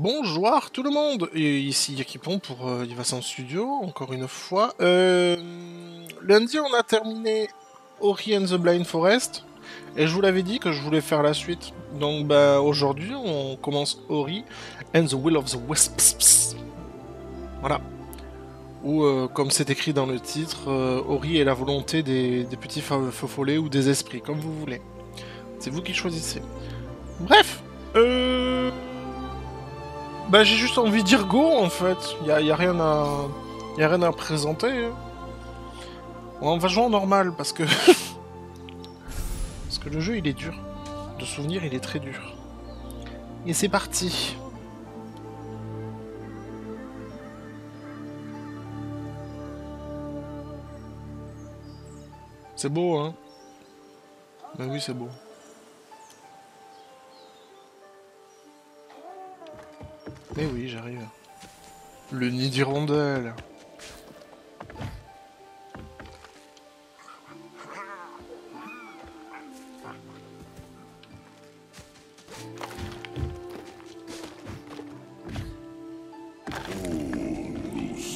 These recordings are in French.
Bonjour tout le monde, et ici Yakipon pour euh, Studio, encore une fois. Euh, lundi on a terminé Ori and the Blind Forest, et je vous l'avais dit que je voulais faire la suite. Donc bah, aujourd'hui on commence Ori and the Will of the Wisps. Voilà. Ou euh, comme c'est écrit dans le titre, euh, Ori est la volonté des, des petits follets ou des esprits, comme vous voulez. C'est vous qui choisissez. Bref, euh... Bah j'ai juste envie de dire go en fait. Y a, y a rien à... Y a rien à présenter. On va jouer en normal parce que... parce que le jeu il est dur. De souvenir il est très dur. Et c'est parti. C'est beau hein? Bah oui c'est beau. Mais oui, j'arrive. Le nid d'hirondelle.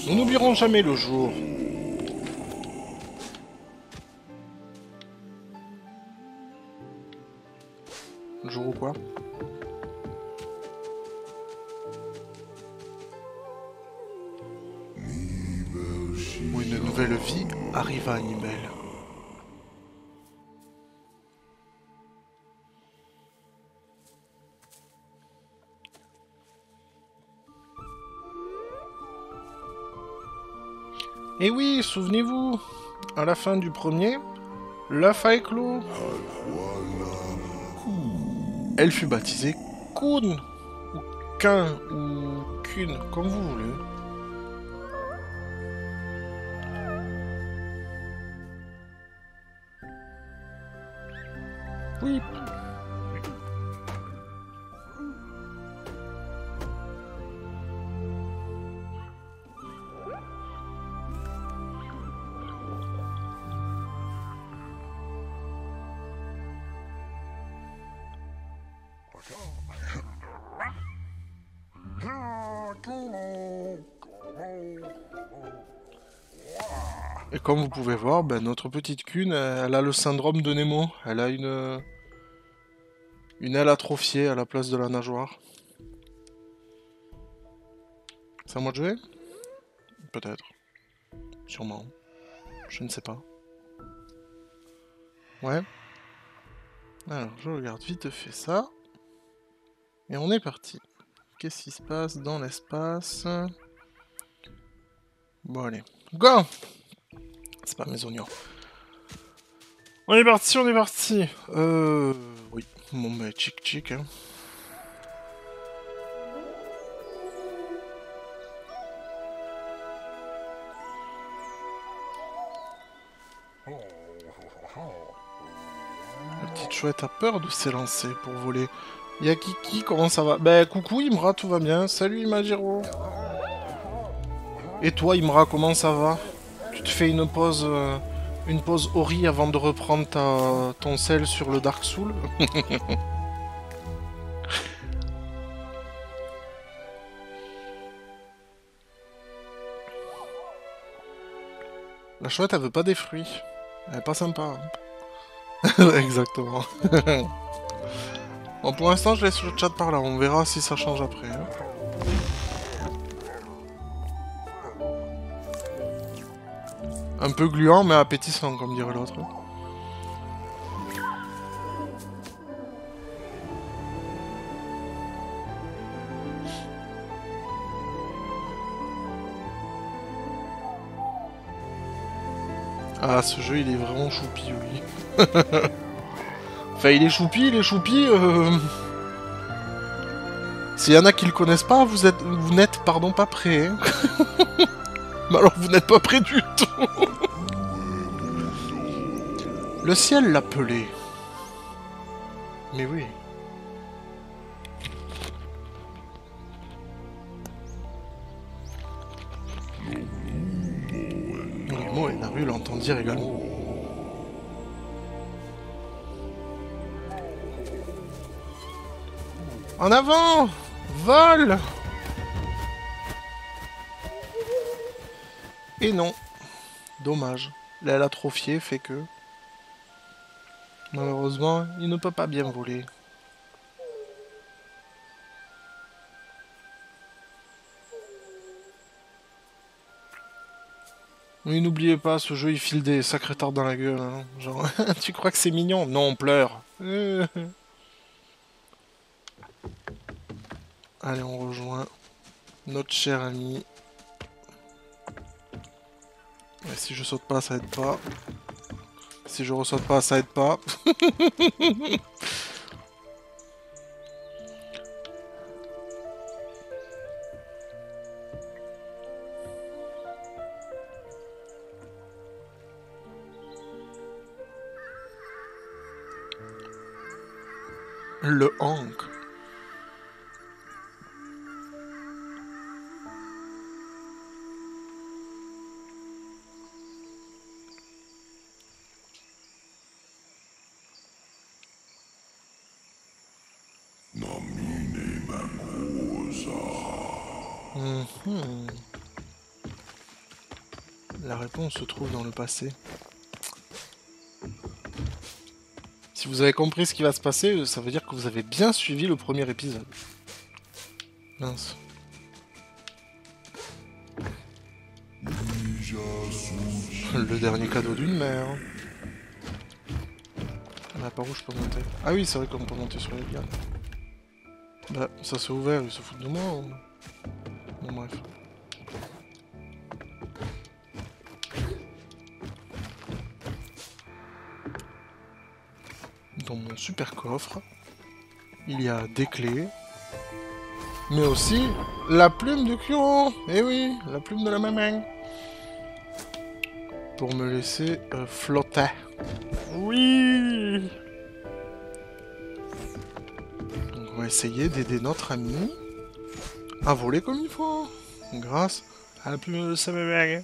Nous n'oublierons jamais le jour. Le jour ou quoi? À Animal. Et oui, souvenez-vous, à la fin du premier, l'œuf a. Elle fut baptisée Kun, ou Kun, ou Kun, comme vous voulez. Oui. Comme vous pouvez voir, ben, notre petite cune, elle a le syndrome de Nemo. Elle a une, une aile atrophiée à la place de la nageoire. C'est à moi de jouer? Peut-être. Sûrement. Je ne sais pas. Ouais. Alors, je regarde vite fait ça. Et on est parti. Qu'est-ce qui se passe dans l'espace? Bon, allez. Go C'est pas mes oignons. On est parti, on est parti. Euh... Oui. Bon, bah, chic chic. Hein. La petite chouette a peur de s'élancer pour voler. Y'a Kiki, comment ça va? Bah coucou Imra, tout va bien. Salut Imagiro. Et toi Imra, comment ça va? Tu te fais une pause... euh, une pause avant de reprendre ton sel sur le Dark Soul La chouette, elle veut pas des fruits. Elle est pas sympa. hein. Exactement. bon, pour l'instant, je laisse le chat par là. On verra si ça change après. hein. Un peu gluant, mais appétissant, comme dirait l'autre. Ah, ce jeu, il est vraiment choupi, oui. enfin, il est choupi, il est choupi. Euh... S'il y en a qui le connaissent pas, vous êtes, vous n'êtes, pardon, pas prêts. hein. Mais alors, vous n'êtes pas prêts du tout. Le ciel l'appelait. Mais oui. Mots et la rue l'entendirent également. En avant Vol Et non. Dommage. L'aile atrophiée fait que... Malheureusement, il ne peut pas bien voler. Oui, n'oubliez pas, ce jeu il file des sacrés tartes dans la gueule. Hein. Genre, tu crois que c'est mignon? Non, on pleure. Allez, on rejoint notre cher ami. Si je saute pas, ça aide pas. Si je ressaute pas, ça aide pas. Le Hank. Se trouve dans le passé. Si vous avez compris ce qui va se passer, ça veut dire que vous avez bien suivi le premier épisode. Mince. Le dernier cadeau d'une mère. Ah, par où je peux monter Ah oui, c'est vrai qu'on peut monter sur les lianes. Bah, ça s'est ouvert, ils se foutent de moi Bon, bref. Mon super coffre, il y a des clés, mais aussi la plume de Kyo Eh oui, la plume de la maman Pour me laisser euh, flotter. Oui on va essayer d'aider notre ami à voler comme il faut, grâce à la plume de sa maman.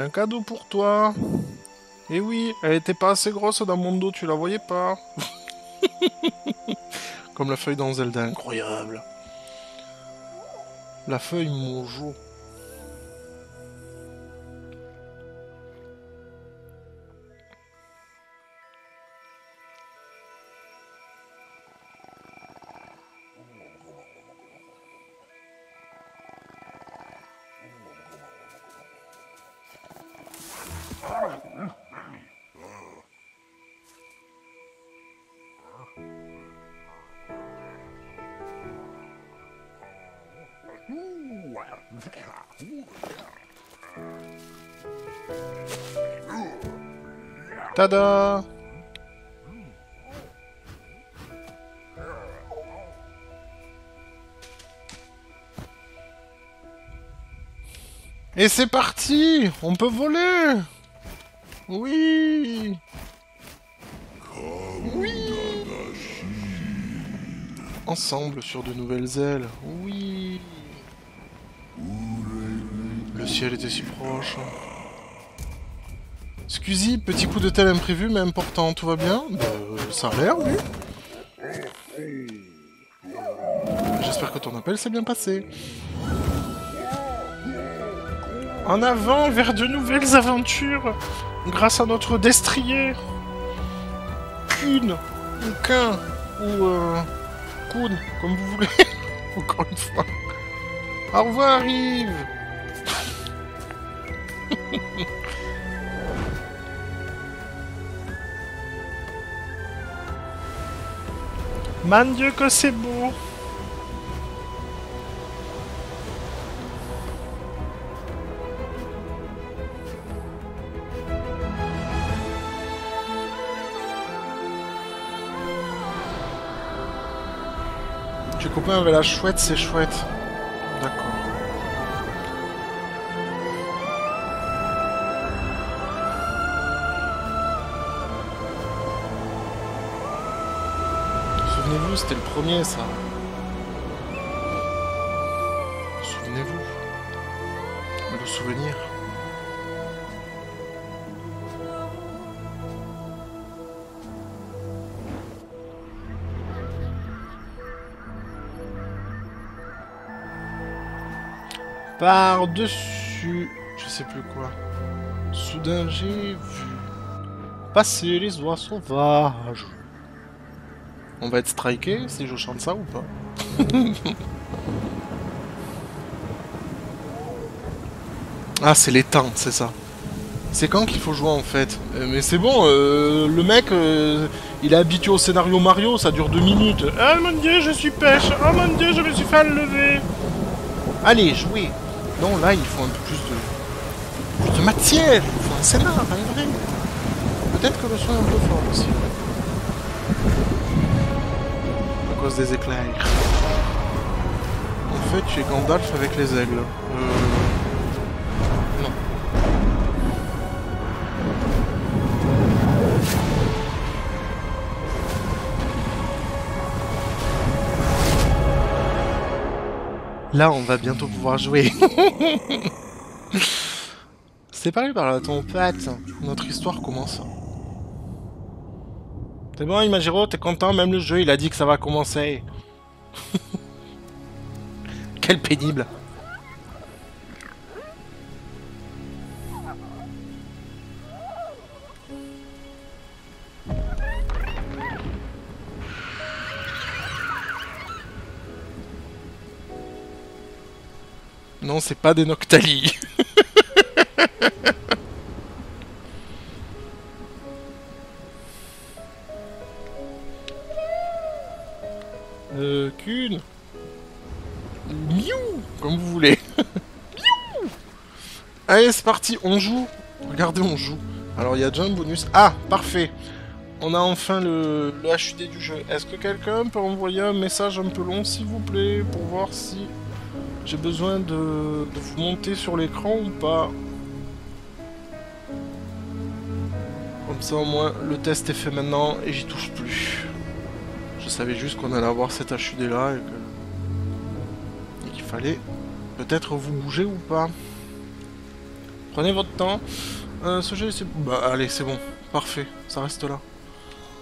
Un cadeau pour toi. Eh oui, elle était pas assez grosse dans mon dos, tu la voyais pas. Comme la feuille dans Zelda, incroyable. La feuille Mojo. Tada! Et c'est parti! On peut voler Oui Oui Ensemble sur de nouvelles ailes. Oui Le ciel était si proche. Excusez, petit coup de tel imprévu mais important, tout va bien? Bah, Ça a l'air, oui. J'espère que ton appel s'est bien passé. En avant vers de nouvelles aventures grâce à notre destrier. Kun, ou Kun, ou euh, comme vous voulez. Encore une fois. Au revoir, Yves Man Dieu que c'est beau Tu copain avec la chouette, c'est chouette. D'accord. Souvenez-vous, c'était le premier, ça. Par-dessus... Je sais plus quoi. Soudain j'ai vu... Passer les oies sauvages. On va être striké si je chante ça ou pas Ah, c'est les temps, c'est ça. C'est quand qu'il faut jouer en fait euh, Mais c'est bon, euh, le mec, euh, il est habitué au scénario Mario, ça dure deux minutes. Ah mon dieu, je suis pêche Oh mon dieu, je me suis fait enlever Allez, jouez Non, là, il faut un peu plus de... De matière Il faut un scénar, un vrai Peut-être que le son est un peu fort aussi. À cause des éclairs. En fait, tu es Gandalf avec les aigles. Euh... Là, on va bientôt pouvoir jouer. Séparé par la tempête, notre histoire commence. C'est bon, Imagiro, t'es content Même le jeu, il a dit que ça va commencer. Quel pénible. Non, c'est pas des Noctali. euh, qu'une. Miou Comme vous voulez. Miou Allez, c'est parti, on joue. Regardez, on joue. Alors, il y a déjà un bonus. Ah, parfait. On a enfin le, le HUD du jeu. Est-ce que quelqu'un peut envoyer un message un peu long, s'il vous plaît, pour voir si j'ai besoin de, vous monter sur l'écran ou pas Comme ça au moins le test est fait maintenant et j'y touche plus. Je savais juste qu'on allait avoir cette HUD là et qu'il fallait peut-être vous bouger ou pas. Prenez votre temps. Euh, ce jeu c'est... Bah allez c'est bon. Parfait. Ça reste là.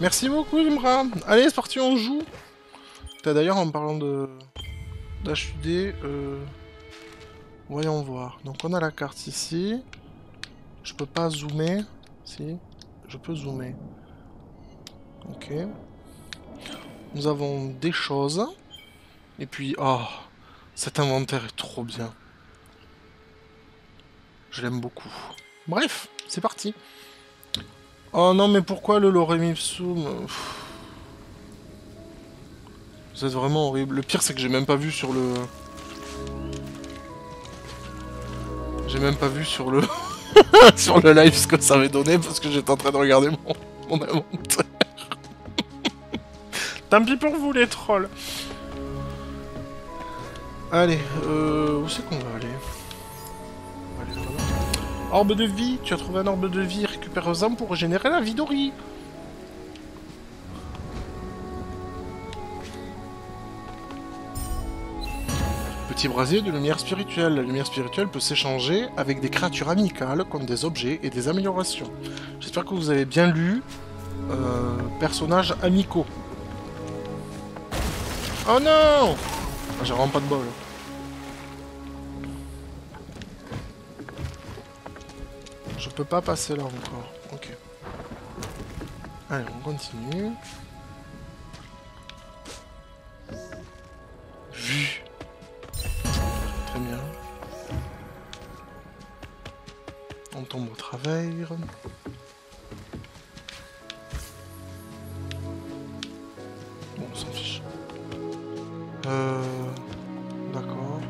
Merci beaucoup Imra. Allez c'est parti on joue. D'ailleurs en parlant de... HUD, euh... voyons voir. Donc on a la carte ici. Je peux pas zoomer. Si, je peux zoomer. Ok. Nous avons des choses. Et puis, oh, cet inventaire est trop bien. Je l'aime beaucoup. Bref, c'est parti. Oh non, mais pourquoi le Lorem Ipsum vous êtes vraiment horrible. Le pire, c'est que j'ai même pas vu sur le... J'ai même pas vu sur le... sur le live ce que ça avait donné parce que j'étais en train de regarder mon, mon inventaire. Tant pis pour vous les trolls. Allez, euh, où c'est qu'on va aller, Orbe de vie, tu as trouvé un orbe de vie, récupère-en pour régénérer la vie d'Ori. Petit brasier de lumière spirituelle. La lumière spirituelle peut s'échanger avec des créatures amicales comme des objets et des améliorations. J'espère que vous avez bien lu euh, personnages amicaux. Oh non ah, J'ai vraiment pas de bol. Je peux pas passer là encore. Ok. Allez, on continue. Vu. On tombe au travail. Bon, on s'en fiche. Euh... D'accord.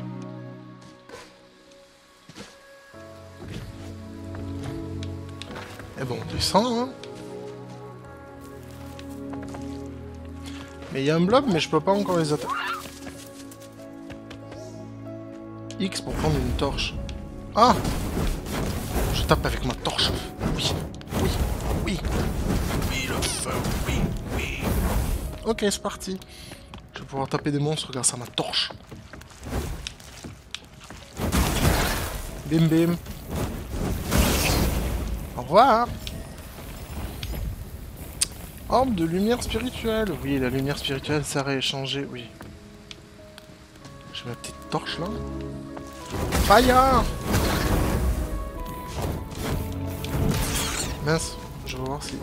Et bon, on descend, hein. Mais il y a un blob, mais je peux pas encore les attaquer. X pour prendre une torche. Ah tape avec ma torche. Oui, oui, oui. Oui, le feu, oui, oui. Ok, c'est parti. Je vais pouvoir taper des monstres grâce à ma torche. Bim bim. Au revoir. Orbe de lumière spirituelle. Oui, la lumière spirituelle sert à oui. J'ai ma petite torche là. Fire Mince, je vais voir si...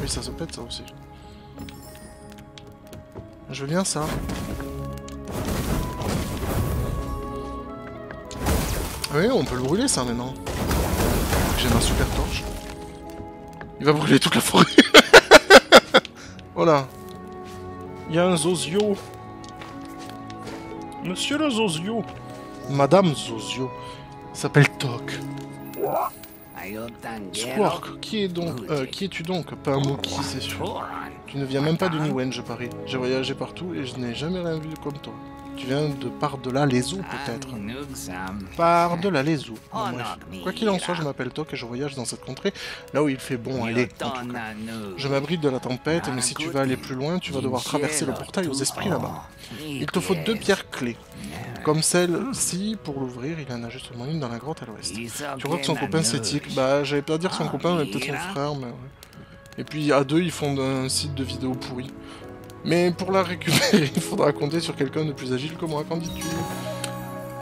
Oui, ça se pète ça aussi. Je veux bien ça. Oui, on peut le brûler ça maintenant. J'ai ma super torche. Il va brûler toute la forêt. voilà. Il y a un Zozio. Monsieur le Zozio. Madame Zozio. S'appelle Tok. Squark, euh, qui es-tu donc Pas un mot qui, c'est sûr. Tu ne viens même pas de Niwen, je parie. J'ai voyagé partout et je n'ai jamais rien vu comme toi. Tu viens de par-delà les eaux, peut-être Par-delà les eaux. Quoi qu'il en soit, je m'appelle Tok et je voyage dans cette contrée, là où il fait bon aller, Je m'abrite de la tempête, mais si tu veux aller plus loin, tu vas devoir traverser le portail aux esprits là-bas. Il te faut deux pierres clés. Comme celle-ci, pour l'ouvrir, il en a justement une dans la grotte à l'ouest. Tu vois que son copain s'éthique Bah, j'allais pas dire son copain, mais peut-être son frère, mais ouais. Et puis à deux, ils font un site de vidéos pourri. Mais pour la récupérer, il faudra compter sur quelqu'un de plus agile que moi, qu'en dis-tu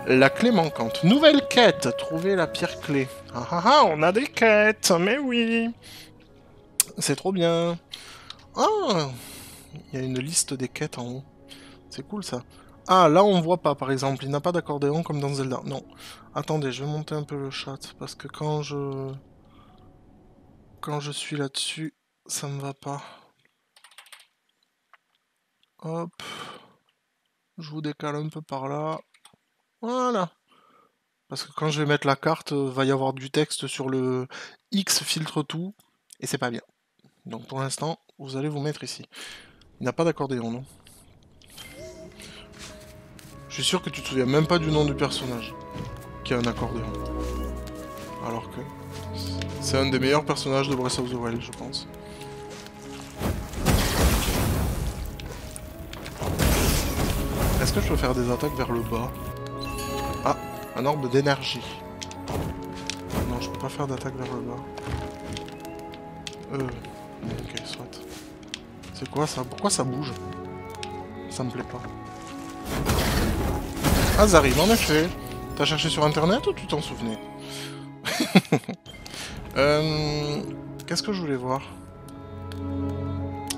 La clé manquante. Nouvelle quête Trouver la pierre clé. Ah ah ah, on a des quêtes Mais oui C'est trop bien Ah Il y a une liste des quêtes en haut. C'est cool ça. Ah, là on voit pas par exemple, il n'a pas d'accordéon comme dans Zelda. Non. Attendez, je vais monter un peu le chat, parce que quand je... Quand je suis là-dessus, ça ne va pas. Hop. Je vous décale un peu par là. Voilà. Parce que quand je vais mettre la carte, euh, va y avoir du texte sur le X filtre tout, et c'est pas bien. Donc pour l'instant, vous allez vous mettre ici. Il n'y a pas d'accordéon, non? Je suis sûr que tu te souviens même pas du nom du personnage qui a un accordéon. Alors que c'est un des meilleurs personnages de Breath of the Wild, je pense. Est-ce que je peux faire des attaques vers le bas Ah, un orbe d'énergie. Non, je peux pas faire d'attaque vers le bas. Euh... Ok, soit. C'est quoi ça? Pourquoi ça bouge? Ça me plaît pas. Ah, Zarim, en effet. T'as cherché sur internet ou tu t'en souvenais? Euh... Qu'est-ce que je voulais voir?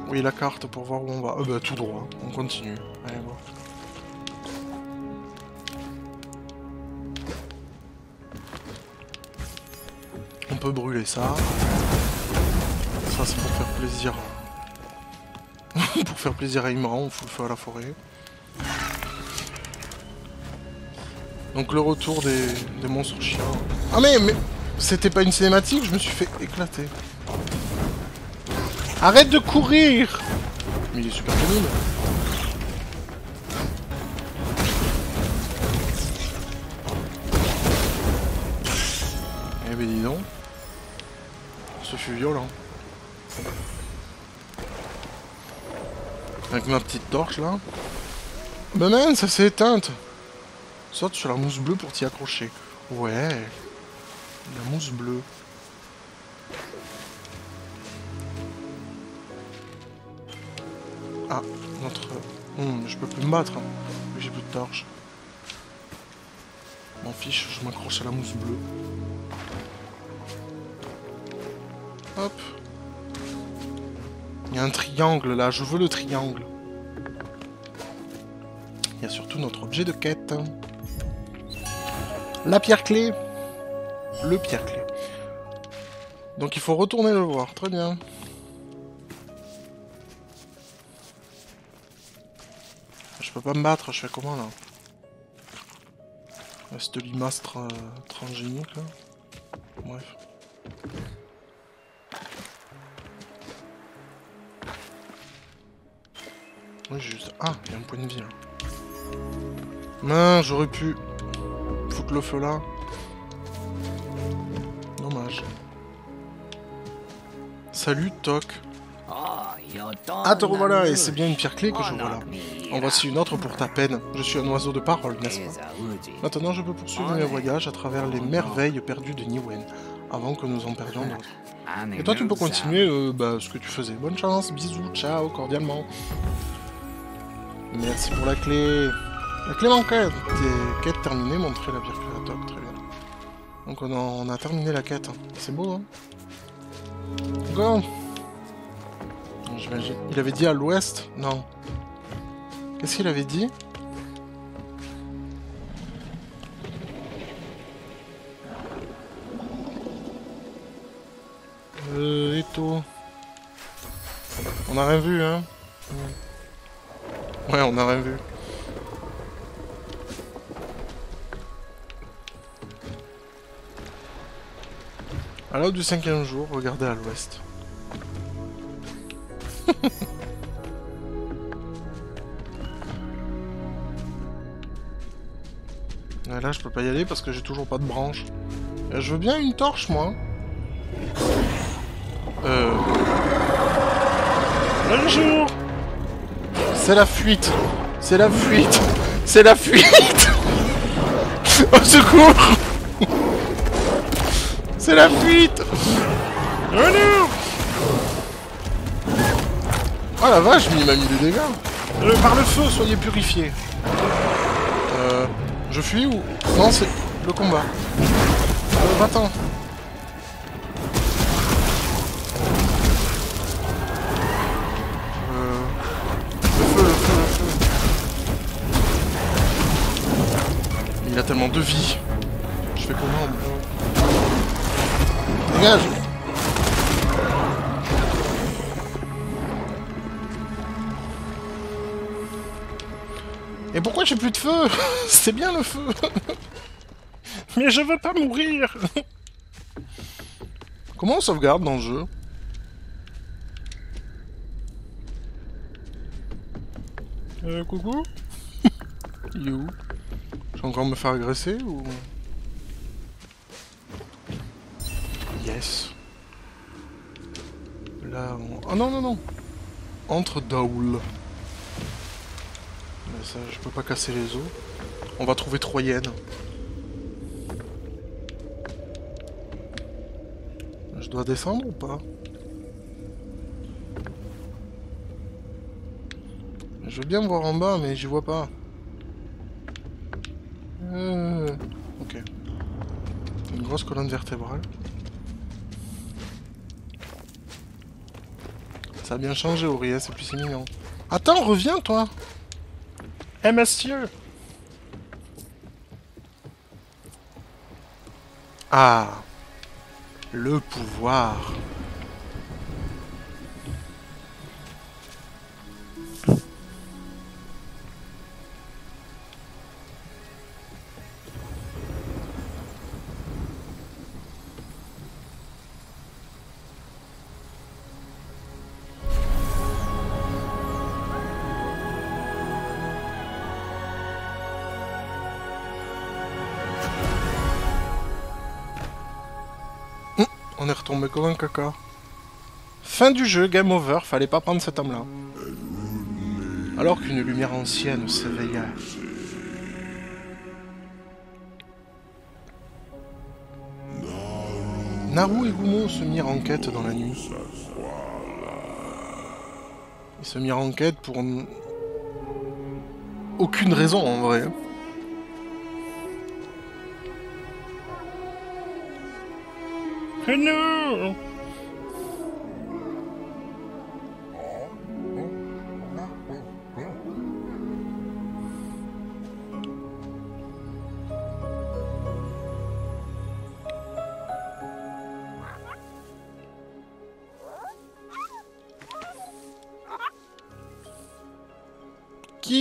Oui, la carte pour voir où on va. Euh, bah, tout droit. On continue. Allez, voir. Peut brûler ça. Ça c'est pour faire plaisir. pour faire plaisir à Imran, on fout le feu à la forêt. Donc le retour des, monstres chiens. Ah mais, mais c'était pas une cinématique, je me suis fait éclater. Arrête de courir Mais il est super pénible. Eh ben dis donc. Ce fut violent. Avec ma petite torche là. Ben man, ça s'est éteinte. Saute sur la mousse bleue pour t'y accrocher. Ouais. La mousse bleue. Ah, notre... Je peux plus me battre. Hein. J'ai plus de torche. M'en fiche, je m'accroche à la mousse bleue. Il y a un triangle là, je veux le triangle. Il y a surtout notre objet de quête. La pierre clé. Le pierre clé. Donc il faut retourner le voir, très bien. Je peux pas me battre, je fais comment là? Cette limace transgénique là? Bref. Oui, juste... Ah, il y a un point de vie là. Non, j'aurais pu foutre le feu là. Dommage. Salut, Toc. Ah, te revoilà, et c'est bien une pierre clé que je vois là. En voici une autre pour ta peine. Je suis un oiseau de parole, n'est-ce pas? Maintenant, je peux poursuivre mes voyages à travers les merveilles perdues de Niwen, avant que nous en perdions d'autres. Et toi, tu peux continuer euh, bah, ce que tu faisais. Bonne chance, bisous, ciao, cordialement. Merci pour la clé. La clé manquante des quêtes terminées, montrer la pierre créateur, très bien. Donc on a, terminé la quête. C'est beau, hein Go J'imagine. Il avait dit à l'ouest? Non. Qu'est-ce qu'il avait dit? Euh, Eto. On a rien vu, hein Ouais, on a rien vu. À l'heure du cinquième jour, regardez à l'ouest. là, je peux pas y aller parce que j'ai toujours pas de branche. Euh, je veux bien une torche, moi. Euh... Bonjour C'est la fuite. C'est la fuite. C'est la fuite. Au secours. C'est la fuite. Oh la vache, il m'a mis des dégâts. Euh, Par le feu, soyez purifiés. Euh... Je fuis ou... Non, c'est le combat. Euh, va-t'en tellement de vie. Je fais comment Dégage. Et pourquoi j'ai plus de feu C'est bien le feu. Mais je veux pas mourir. Comment on sauvegarde dans le jeu Euh, coucou. Il est où? Je vais encore me faire agresser ou... Yes. Là, on... Oh non, non, non Entre Daoul. Mais ça, je peux pas casser les os. On va trouver Troyenne. Je dois descendre ou pas? Je veux bien me voir en bas, mais j'y vois pas. Euh... Ok. Une grosse colonne vertébrale. Ça a bien changé, Auriel, c'est plus mignon. Attends, reviens, toi Eh, monsieur Ah Le pouvoir Retombé comme. Fin du jeu, game over, fallait pas prendre cet homme-là. Alors qu'une lumière ancienne s'éveilla. Naru et Gumo se mirent en quête dans la nuit. Ils se mirent en quête pour... Aucune raison en vrai. Qui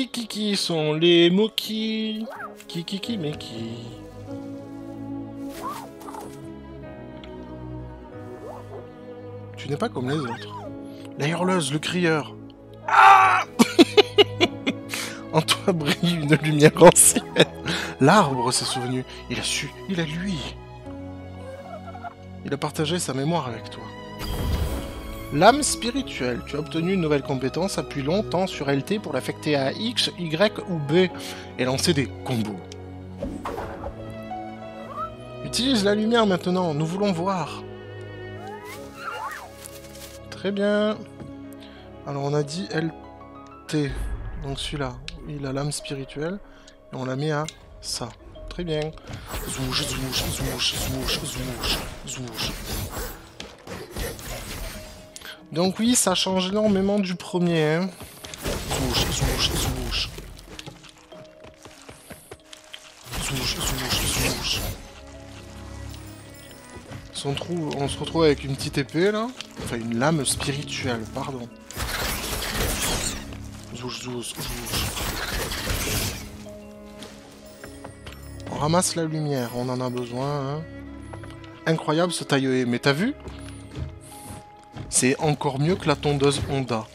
qui qui sont les mots qui Qui qui qui mais qui Pas comme les autres. La hurleuse, le crieur. Ah En toi brille une lumière ancienne. L'arbre s'est souvenu. Il a su. Il a lui. Il a partagé sa mémoire avec toi. L'âme spirituelle. Tu as obtenu une nouvelle compétence. Appuie longtemps sur LT pour l'affecter à X, Y ou B et lancer des combos. Utilise la lumière maintenant. Nous voulons voir. Très bien. Alors on a dit LT. Donc celui-là, il a l'âme spirituelle. Et on la met à ça. Très bien. Zouche, zouche, zouche, zouche, zouche, zouche. Donc oui, ça change énormément du premier. Hein. Zouche, zouche, zouche. On, trouve, on se retrouve avec une petite épée là. Enfin, une lame spirituelle, pardon. Zouche, zouche. On ramasse la lumière, on en a besoin. Hein. Incroyable ce taille mais t'as vu? C'est encore mieux que la tondeuse Honda.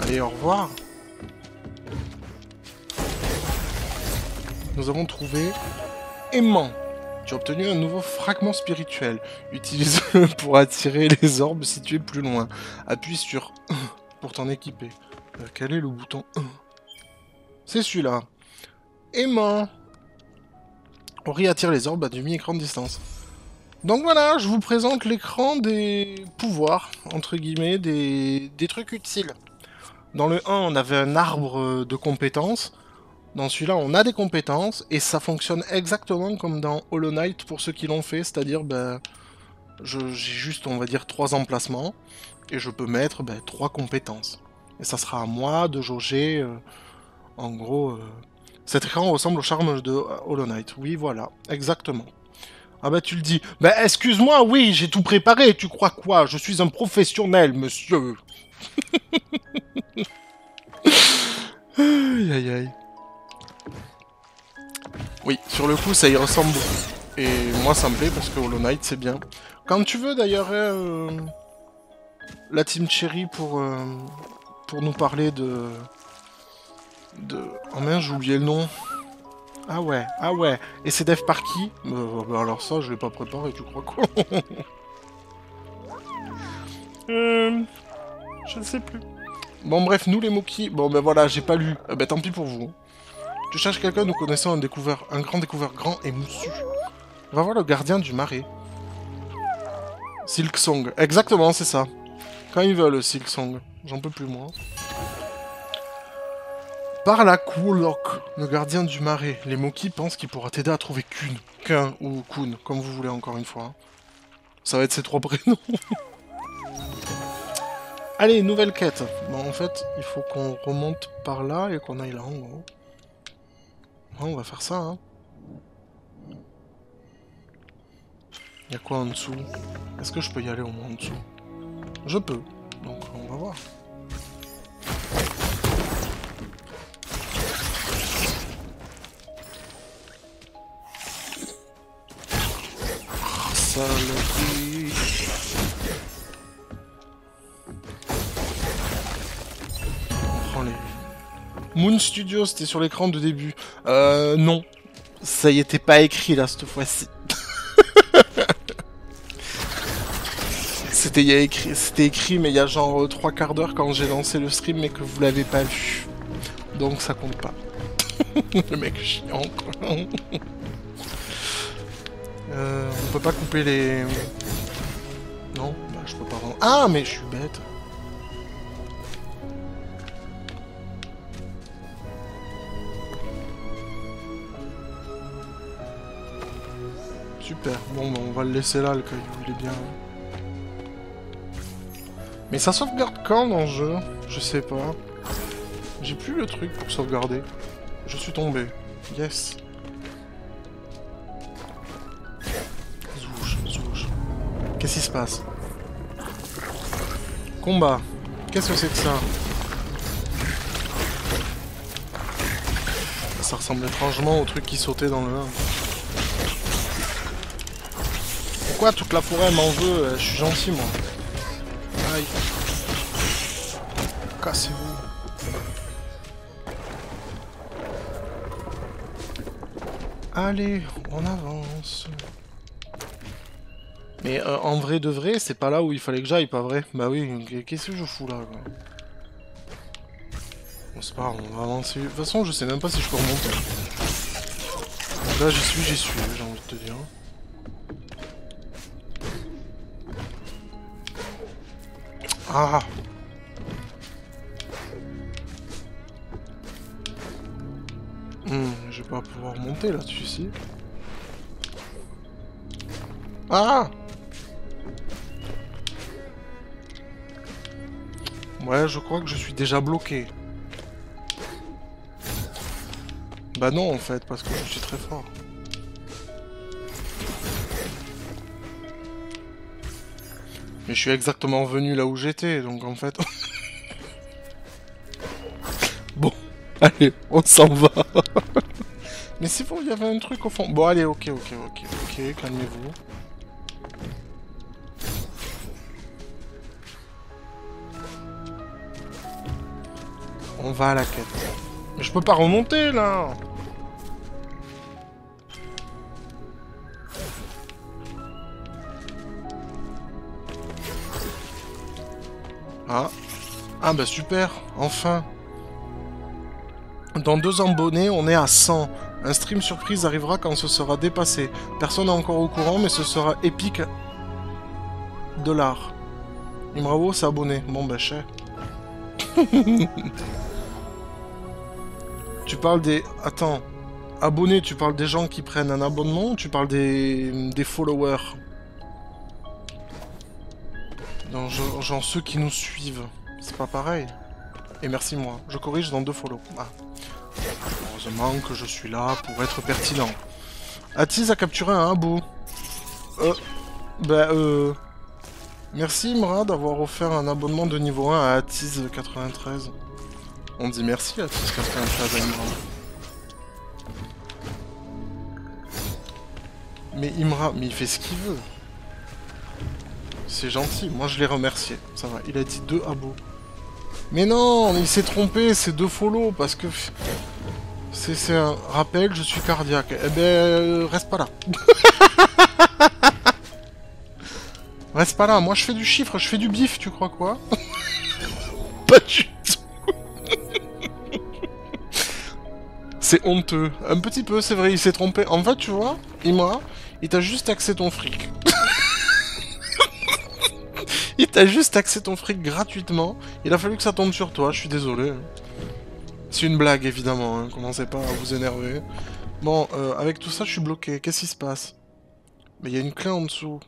Allez, au revoir. Nous avons trouvé aimant. As obtenu un nouveau fragment spirituel. Utilise-le pour attirer les orbes situés plus loin. Appuie sur 1 pour t'en équiper. Euh, quel est le bouton 1 C'est celui-là. Aimant. Ori attire les orbes à demi-écran de distance. Donc voilà, je vous présente l'écran des pouvoirs, entre guillemets, des, des trucs utiles. Dans le 1, on avait un arbre de compétences. Dans celui-là, on a des compétences et ça fonctionne exactement comme dans Hollow Knight pour ceux qui l'ont fait, c'est-à-dire, ben, j'ai juste, on va dire, trois emplacements et je peux mettre ben, trois compétences. Et ça sera à moi de jauger, euh, en gros, euh, cet écran ressemble au charme de Hollow Knight. Oui, voilà, exactement. Ah bah tu le dis. Bah excuse-moi, oui, j'ai tout préparé, tu crois quoi? Je suis un professionnel, monsieur. aïe aïe aïe. Oui, sur le coup, ça y ressemble beaucoup. Et moi, ça me plaît parce que Hollow Knight, c'est bien. Quand tu veux, d'ailleurs, euh, la Team Cherry pour, euh, pour nous parler de... de... Oh mince, j'ai oublié le nom. Ah ouais, ah ouais. Et c'est Dev par qui euh, bah Alors ça, je l'ai pas préparé, tu crois quoi? Euh, Je ne sais plus. Bon bref, nous les Moki... Bon ben voilà, j'ai pas lu. ben tant pis pour vous. Tu cherches quelqu'un, nous connaissons un un grand découvert grand et moussu. On va voir le gardien du marais. Silk Song. Exactement, c'est ça. Quand ils veulent, Silk Song. J'en peux plus, moi. Par la Kulok, le gardien du marais. Les Moki pensent qu'il pourra t'aider à trouver Kun. Kun ou Kun, comme vous voulez encore une fois. Ça va être ces trois prénoms. Allez, nouvelle quête. Bon, en fait, il faut qu'on remonte par là et qu'on aille là en on va faire ça, hein. Y'a quoi en dessous? Est-ce que je peux y aller au moins en dessous? Je peux. Donc on va voir. Moon Studio, c'était sur l'écran de début. Euh, non. Ça y était pas écrit là cette fois-ci. c'était écrit, c'était écrit, mais il y a genre euh, trois quarts d'heure quand j'ai lancé le stream, mais que vous l'avez pas vu. Donc ça compte pas. le mec chiant. Quoi. euh, on peut pas couper les. Non, bah, je peux pas. Ah, mais je suis bête. Super. Bon, bah, on va le laisser là, le caillou, il est bien. Mais ça sauvegarde quand dans le jeu? Je sais pas. J'ai plus le truc pour sauvegarder. Je suis tombé. Yes. Zouche, zouche. Qu'est-ce qui se passe? Combat. Qu'est-ce que c'est que ça? Ça ressemble étrangement au truc qui sautait dans le 1. Toute la forêt m'en veut euh, Je suis gentil, moi. Aïe. Cassez-vous. Allez, on avance. Mais euh, en vrai de vrai, c'est pas là où il fallait que j'aille, pas vrai? Bah oui, qu'est-ce que je fous là quoi? Bon, c'est pas on va avancer. De toute façon, je sais même pas si je peux remonter. Là, j'y suis, j'y suis, j'ai envie de te dire. Ah hmm, Je vais pas pouvoir monter là-dessus, si. Ah Ouais, je crois que je suis déjà bloqué. Bah non, en fait, parce que je suis très fort. Mais je suis exactement venu là où j'étais, donc en fait... bon, allez, on s'en va. Mais c'est bon, il y avait un truc au fond. Bon, allez, ok, ok, ok, ok, calmez-vous. On va à la quête. Mais je peux pas remonter, là Ah. Ah bah super, enfin. Dans deux abonnés, on est à 100. Un stream surprise arrivera quand ce sera dépassé. Personne n'est encore au courant, mais ce sera épique de l'art. Imrao s'est abonné. Bon bah cher. tu parles des... Attends. Abonnés, tu parles des gens qui prennent un abonnement ou tu parles des, des followers? Genre, ceux qui nous suivent. C'est pas pareil. Et merci moi. Je corrige dans deux follow. Ah. Heureusement que je suis là pour être pertinent. Atiz a capturé un habou. Euh... Bah euh... Merci Imra d'avoir offert un abonnement de niveau 1 à Atiz93. On dit merci à Atiz93 à Imra. Mais Imra, mais il fait ce qu'il veut. C'est gentil, moi je l'ai remercié. Ça va, il a dit deux abos. Mais non, il s'est trompé, c'est deux follow, parce que... C'est un rappel, je suis cardiaque. Eh ben, euh, reste pas là. reste pas là, moi je fais du chiffre, je fais du bif, tu crois quoi? Pas du tout. c'est honteux. Un petit peu, c'est vrai, il s'est trompé. En fait, tu vois, Imra, il t'a juste axé ton fric. Il t'a juste accès ton fric gratuitement. Il a fallu que ça tombe sur toi, je suis désolé. C'est une blague, évidemment, hein. commencez pas à vous énerver. Bon, euh, avec tout ça, je suis bloqué. Qu'est-ce qui se passe? Mais il y a une clé en dessous.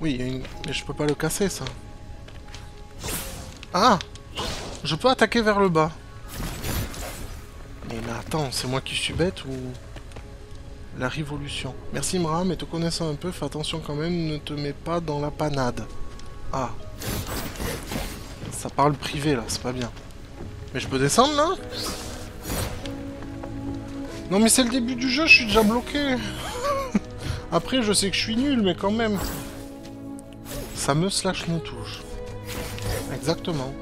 Oui, mais je peux pas le casser, ça. Ah Je peux attaquer vers le bas. Mais attends, c'est moi qui suis bête ou la révolution. Merci Mra, mais te connaissant un peu, fais attention quand même, ne te mets pas dans la panade. Ah. Ça parle privé là, c'est pas bien. Mais je peux descendre là? Non mais c'est le début du jeu, je suis déjà bloqué. Après je sais que je suis nul, mais quand même. Ça me slash mon touche. Exactement.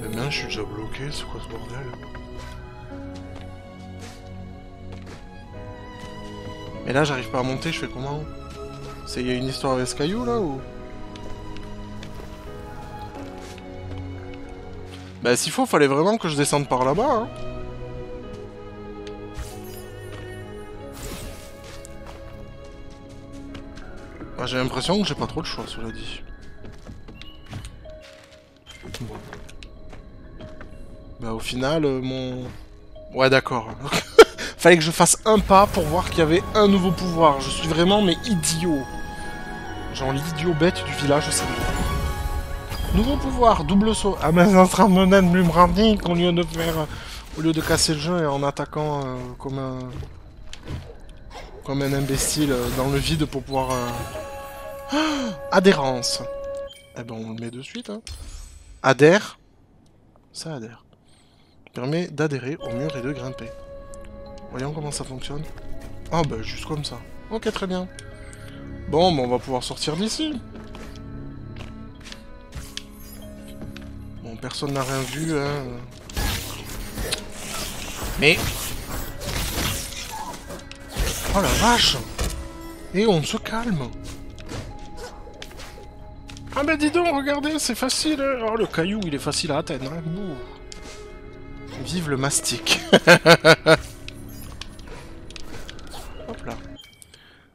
Mais maintenant je suis déjà bloqué, c'est quoi ce bordel? Mais là, j'arrive pas à monter, je fais comment? C'est y a une histoire avec ce caillou là ou? Bah s'il faut, fallait vraiment que je descende par là-bas. Hein. Ah, j'ai l'impression que j'ai pas trop de choix, cela dit. Bah au final, euh, mon... Ouais d'accord. Fallait que je fasse un pas pour voir qu'il y avait un nouveau pouvoir. Je suis vraiment, mais idiot. Genre l'idiot bête du village, c'est Nouveau pouvoir, double saut. Ah mais ça sera plus qu'au lieu de faire... Au lieu de casser le jeu et en attaquant euh, comme un... Comme un imbécile euh, dans le vide pour pouvoir... Euh, adhérence. Eh ben on le met de suite. Hein. Adhère. Ça adhère. Permet d'adhérer au mur et de grimper. Voyons comment ça fonctionne. Ah bah juste comme ça. Ok, très bien. Bon, bah on va pouvoir sortir d'ici. Bon, personne n'a rien vu, hein. Mais... Oh la vache Et on se calme Ah bah dis donc, regardez, c'est facile. Oh, le caillou, il est facile à atteindre, hein. Vive le mastic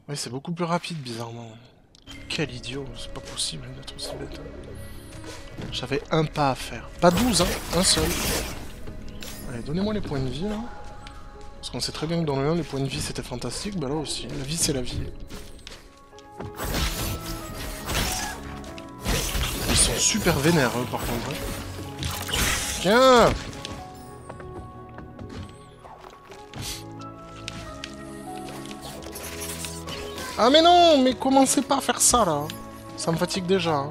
Oui, c'est beaucoup plus rapide, bizarrement. Quel idiot, c'est pas possible d'être aussi bête. J'avais un pas à faire. Pas 12, hein, un seul. Allez, donnez-moi les points de vie, là. Parce qu'on sait très bien que dans le 1, les points de vie, c'était fantastique. Bah là aussi, la vie, c'est la vie. Ils sont super vénères, eux, par contre. hein. Ah mais non, mais commencez pas à faire ça là. Ça me fatigue déjà.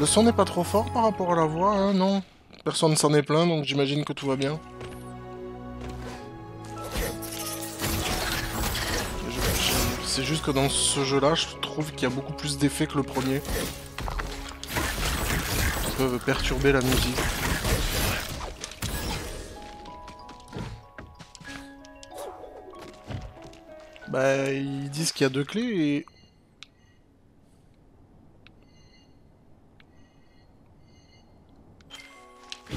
Le son n'est pas trop fort par rapport à la voix, hein, non Personne s'en est plaint, donc j'imagine que tout va bien. C'est juste que dans ce jeu-là, je trouve qu'il y a beaucoup plus d'effets que le premier. Peuvent perturber la musique. Bah, ils disent qu'il y a deux clés et...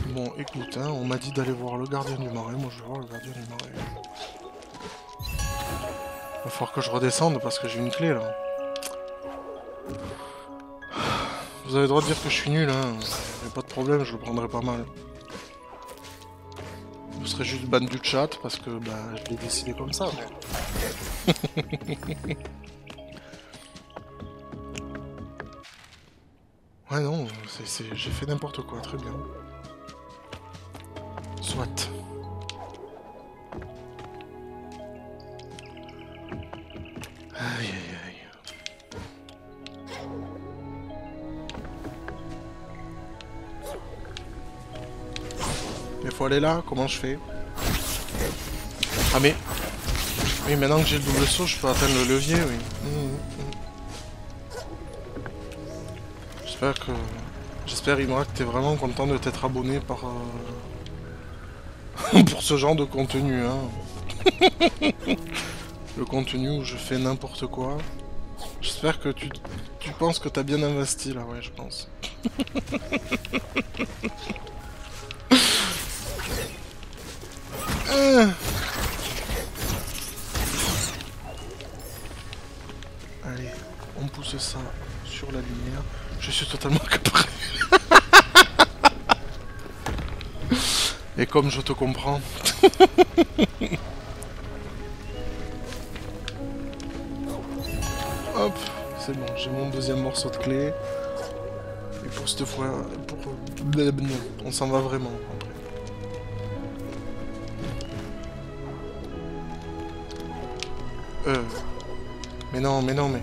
Bon, écoute, hein, on m'a dit d'aller voir le gardien du marais, moi je vais voir le gardien du marais. Va falloir que je redescende parce que j'ai une clé là. Vous avez le droit de dire que je suis nul, hein. Y'a pas de problème, je le prendrai pas mal. Vous serez juste ban du chat parce que bah je l'ai décidé comme ça. ouais non, j'ai fait n'importe quoi, très bien. Soit. Aller là, comment je fais Ah mais... Oui, maintenant que j'ai le double saut, je peux atteindre le levier, oui. Mhm, mhm. J'espère que... J'espère, Imra, que t'es vraiment content de t'être abonné par... euh, pour ce genre de contenu, hein. le contenu où je fais n'importe quoi. J'espère que tu, tu penses que t'as bien investi, là, ouais, je pense. Ah. Allez, on pousse ça sur la lumière. Je suis totalement capré. Et comme je te comprends. Hop, c'est bon, j'ai mon deuxième morceau de clé. Et pour cette fois, pour... On s'en va vraiment Mais non, mais non, mais...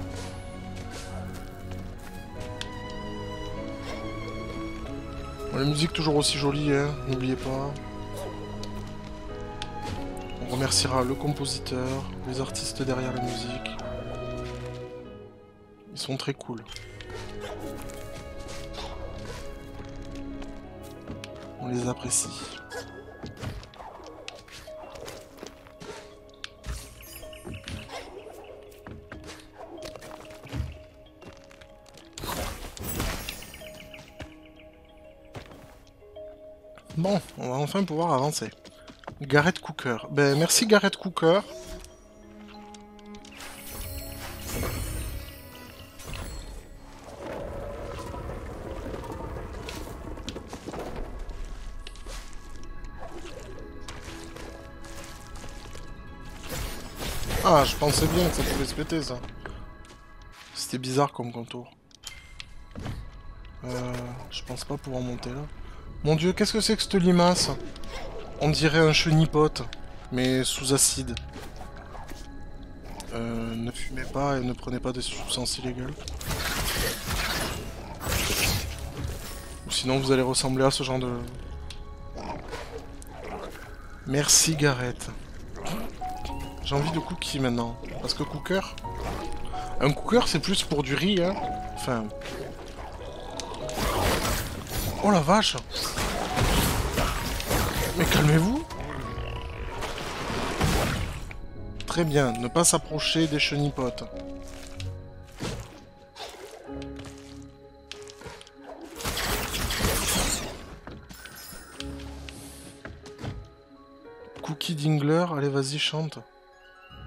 La musique toujours aussi jolie, hein, n'oubliez pas. On remerciera le compositeur, les artistes derrière la musique. Ils sont très cool. On les apprécie. Enfin pouvoir avancer. Garrett Cooker. Ben, merci Garrett Cooker. Ah, je pensais bien que ça pouvait se péter, ça. C'était bizarre comme contour. Euh, je pense pas pouvoir monter là. Mon dieu, qu'est-ce que c'est que cette limace? On dirait un chenipote, mais sous acide. Euh, ne fumez pas et ne prenez pas des substances illégales. Ou sinon vous allez ressembler à ce genre de... Merci Gareth. J'ai envie de cookie maintenant. Parce que cooker... Un cooker c'est plus pour du riz, hein. Enfin... Oh la vache Mais calmez-vous Très bien, ne pas s'approcher des chenipotes. Cookie Dingler, allez vas-y chante.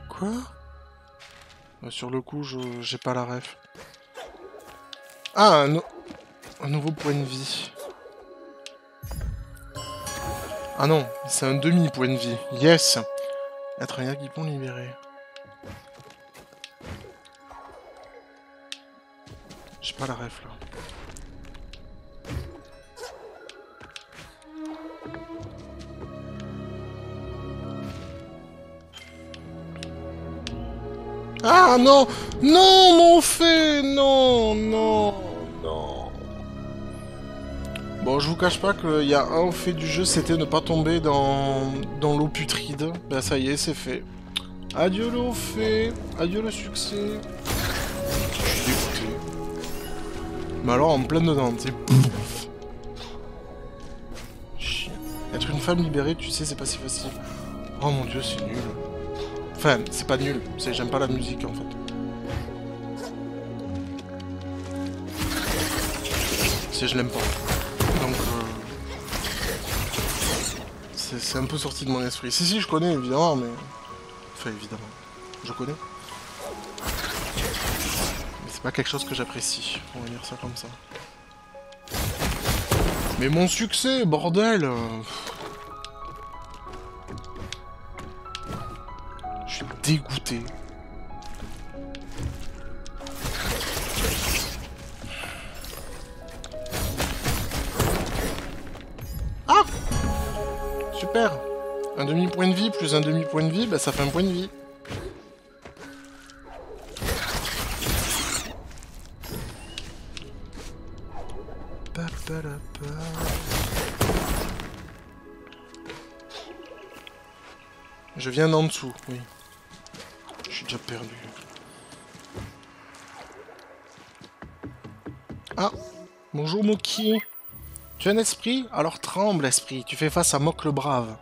Quoi? Bah, Sur le coup, je j'ai pas la ref. Ah, un nouveau point de vie. Ah non, c'est un demi-point de vie. Yes un équipement libéré. J'ai pas la ref là. Ah non Non, mon fait Non, non, non. Bon, je vous cache pas qu'il y a un fait du jeu, c'était ne pas tomber dans, l'eau putride. Ben ça y est, c'est fait. Adieu le fait, adieu le succès. Je suis dégoûté. Mais alors en pleine dedans, tu sais. Être une femme libérée, tu sais, c'est pas si facile. Oh mon dieu, c'est nul. Enfin, c'est pas nul, j'aime pas la musique en fait. Je l'aime pas. C'est un peu sorti de mon esprit. Si si je connais évidemment mais. Enfin évidemment. Je connais. Mais c'est pas quelque chose que j'apprécie. On va dire ça comme ça. Mais mon succès, bordel dégoûté. Demi-point de vie plus un demi-point de vie, bah ça fait un point de vie. Je viens d'en dessous, oui déjà perdu. Ah Bonjour Moki Tu as un esprit? Alors tremble, esprit. Tu fais face à Mock le Brave.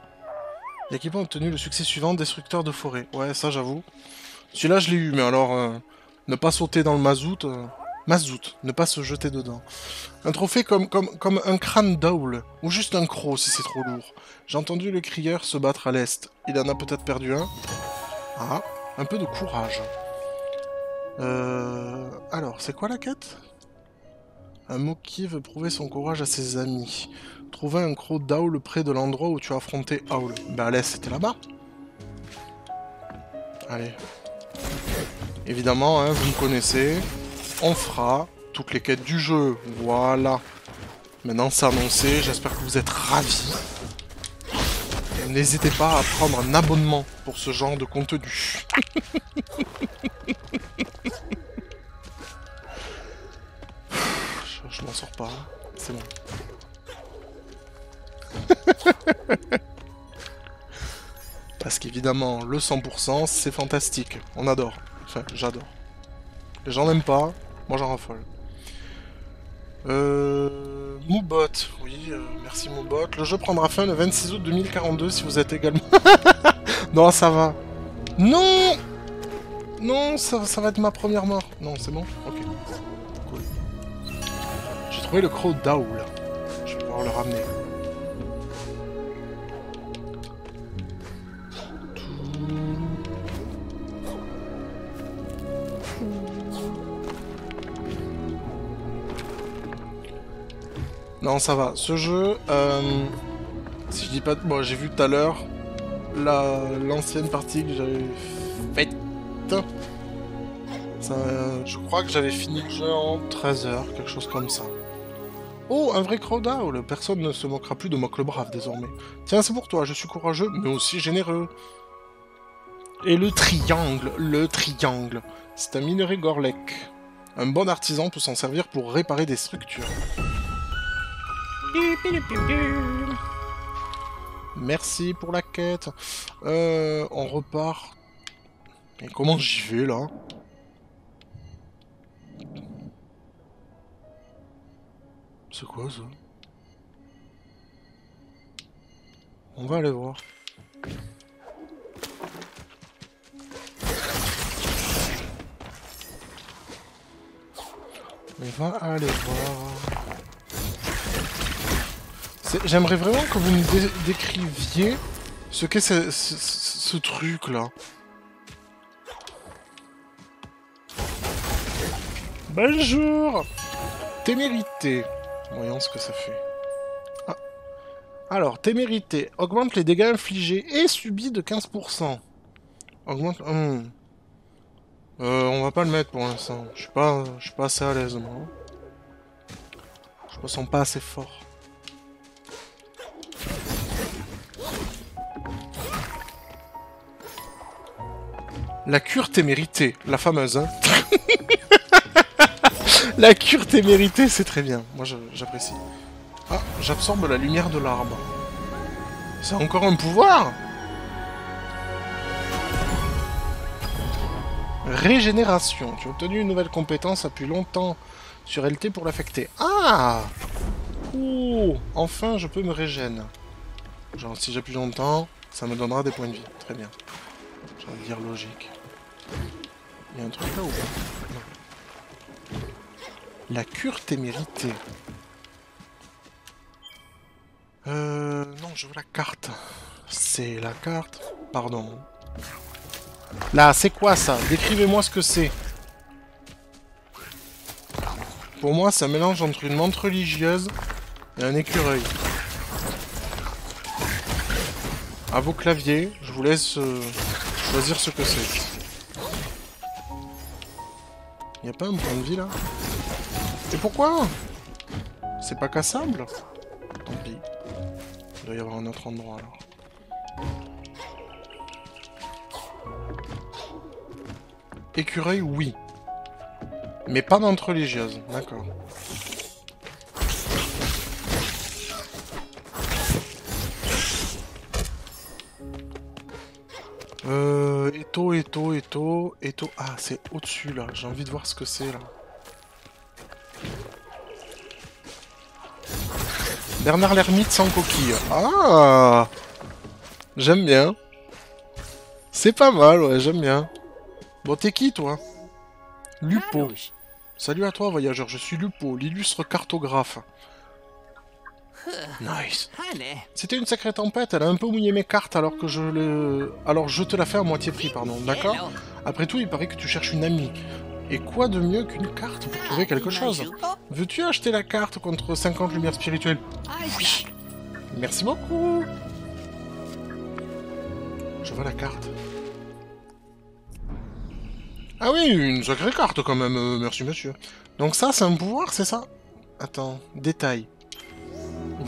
L'équipement a obtenu le succès suivant, Destructeur de forêt. Ouais, ça j'avoue. Celui-là je l'ai eu, mais alors... Euh, ne pas sauter dans le mazout... Euh, mazout, ne pas se jeter dedans. Un trophée comme, comme, un crâne d'owl, ou juste un croc si c'est trop lourd. J'ai entendu le crieur se battre à l'est. Il en a peut-être perdu un. Ah un peu de courage. Euh... Alors, c'est quoi la quête? Un Moki veut prouver son courage à ses amis. Trouver un croc d'Aul près de l'endroit où tu as affronté Aul. Bah allez, c'était là-bas. Allez. Évidemment, hein, vous me connaissez. On fera toutes les quêtes du jeu. Voilà. Maintenant, c'est annoncé. J'espère que vous êtes ravis. N'hésitez pas à prendre un abonnement pour ce genre de contenu. je, m'en sors pas. C'est bon. Parce qu'évidemment, le 100%, c'est fantastique. On adore. Enfin, j'adore. Les gens n'aiment pas, moi j'en raffole. Euh... Moubot, oui, euh, merci Moubot. Le jeu prendra fin le 26 août 2042 si vous êtes également... non, ça va. Non Non, ça, ça, va être ma première mort. Non, c'est bon? Ok. Cool. J'ai trouvé le croc d'Aoul. Je vais pouvoir le ramener. Non, ça va. Ce jeu, euh, si je dis pas... Bon, j'ai vu tout à l'heure l'ancienne partie que j'avais faite. je crois que j'avais fini le jeu en 13 heures, quelque chose comme ça. Oh, un vrai crowd Personne ne se moquera plus de Moque le Brave désormais. Tiens, c'est pour toi, je suis courageux, mais aussi généreux. Et le triangle, le triangle. C'est un minerai Gorlek. Un bon artisan peut s'en servir pour réparer des structures. Merci pour la quête. Euh, on repart. Et comment j'y vais là C'est quoi ça? On va aller voir. Mais va aller voir. J'aimerais vraiment que vous nous décriviez ce qu'est ce, truc là. Bonjour Témérité. Voyons ce que ça fait. Ah. Alors, témérité. Augmente les dégâts infligés et subis de 15%. Augmente... Hum. Euh, on va pas le mettre pour l'instant. Je suis pas, je suis pas assez à l'aise moi. Je me sens pas assez fort. La cure témérité, la fameuse, hein La cure témérité, c'est très bien. Moi, j'apprécie. Ah, j'absorbe la lumière de l'arbre. C'est encore un pouvoir Régénération. Tu as obtenu une nouvelle compétence, appuie longtemps sur LT pour l'affecter. Ah Ouh Enfin, je peux me régénérer. Genre, si j'appuie longtemps, ça me donnera des points de vie. Très bien. J'ai envie de dire logique. Il y a un truc là ou pas? La cure témérité. Euh... Non, je veux la carte. C'est la carte. Pardon. Là, c'est quoi ça? Décrivez-moi ce que c'est. Pour moi, ça mélange entre une menthe religieuse et un écureuil. À vos claviers, je vous laisse euh, choisir ce que c'est. Y a pas un point de vie là? Et pourquoi? C'est pas cassable? Tant pis. Il doit y avoir un autre endroit alors. Écureuil, oui. Mais pas d'entre religieuse, d'accord. Euh... Eto, Eto, Eto, Eto... Ah, c'est au-dessus, là. J'ai envie de voir ce que c'est, là. Bernard l'ermite sans coquille. Ah J'aime bien. C'est pas mal, ouais, j'aime bien. Bon, t'es qui, toi Lupo. Salut à toi, voyageur, je suis Lupo, l'illustre cartographe. Nice. C'était une sacrée tempête, elle a un peu mouillé mes cartes alors que je le... Alors je te la fais à moitié prix, pardon, d'accord Après tout, il paraît que tu cherches une amie. Et quoi de mieux qu'une carte pour trouver quelque chose Veux-tu acheter la carte contre 50 lumières spirituelles Oui. Merci beaucoup. Je vois la carte. Ah oui, une sacrée carte quand même, euh, merci monsieur. Donc ça, c'est un pouvoir, c'est ça? Attends, détail.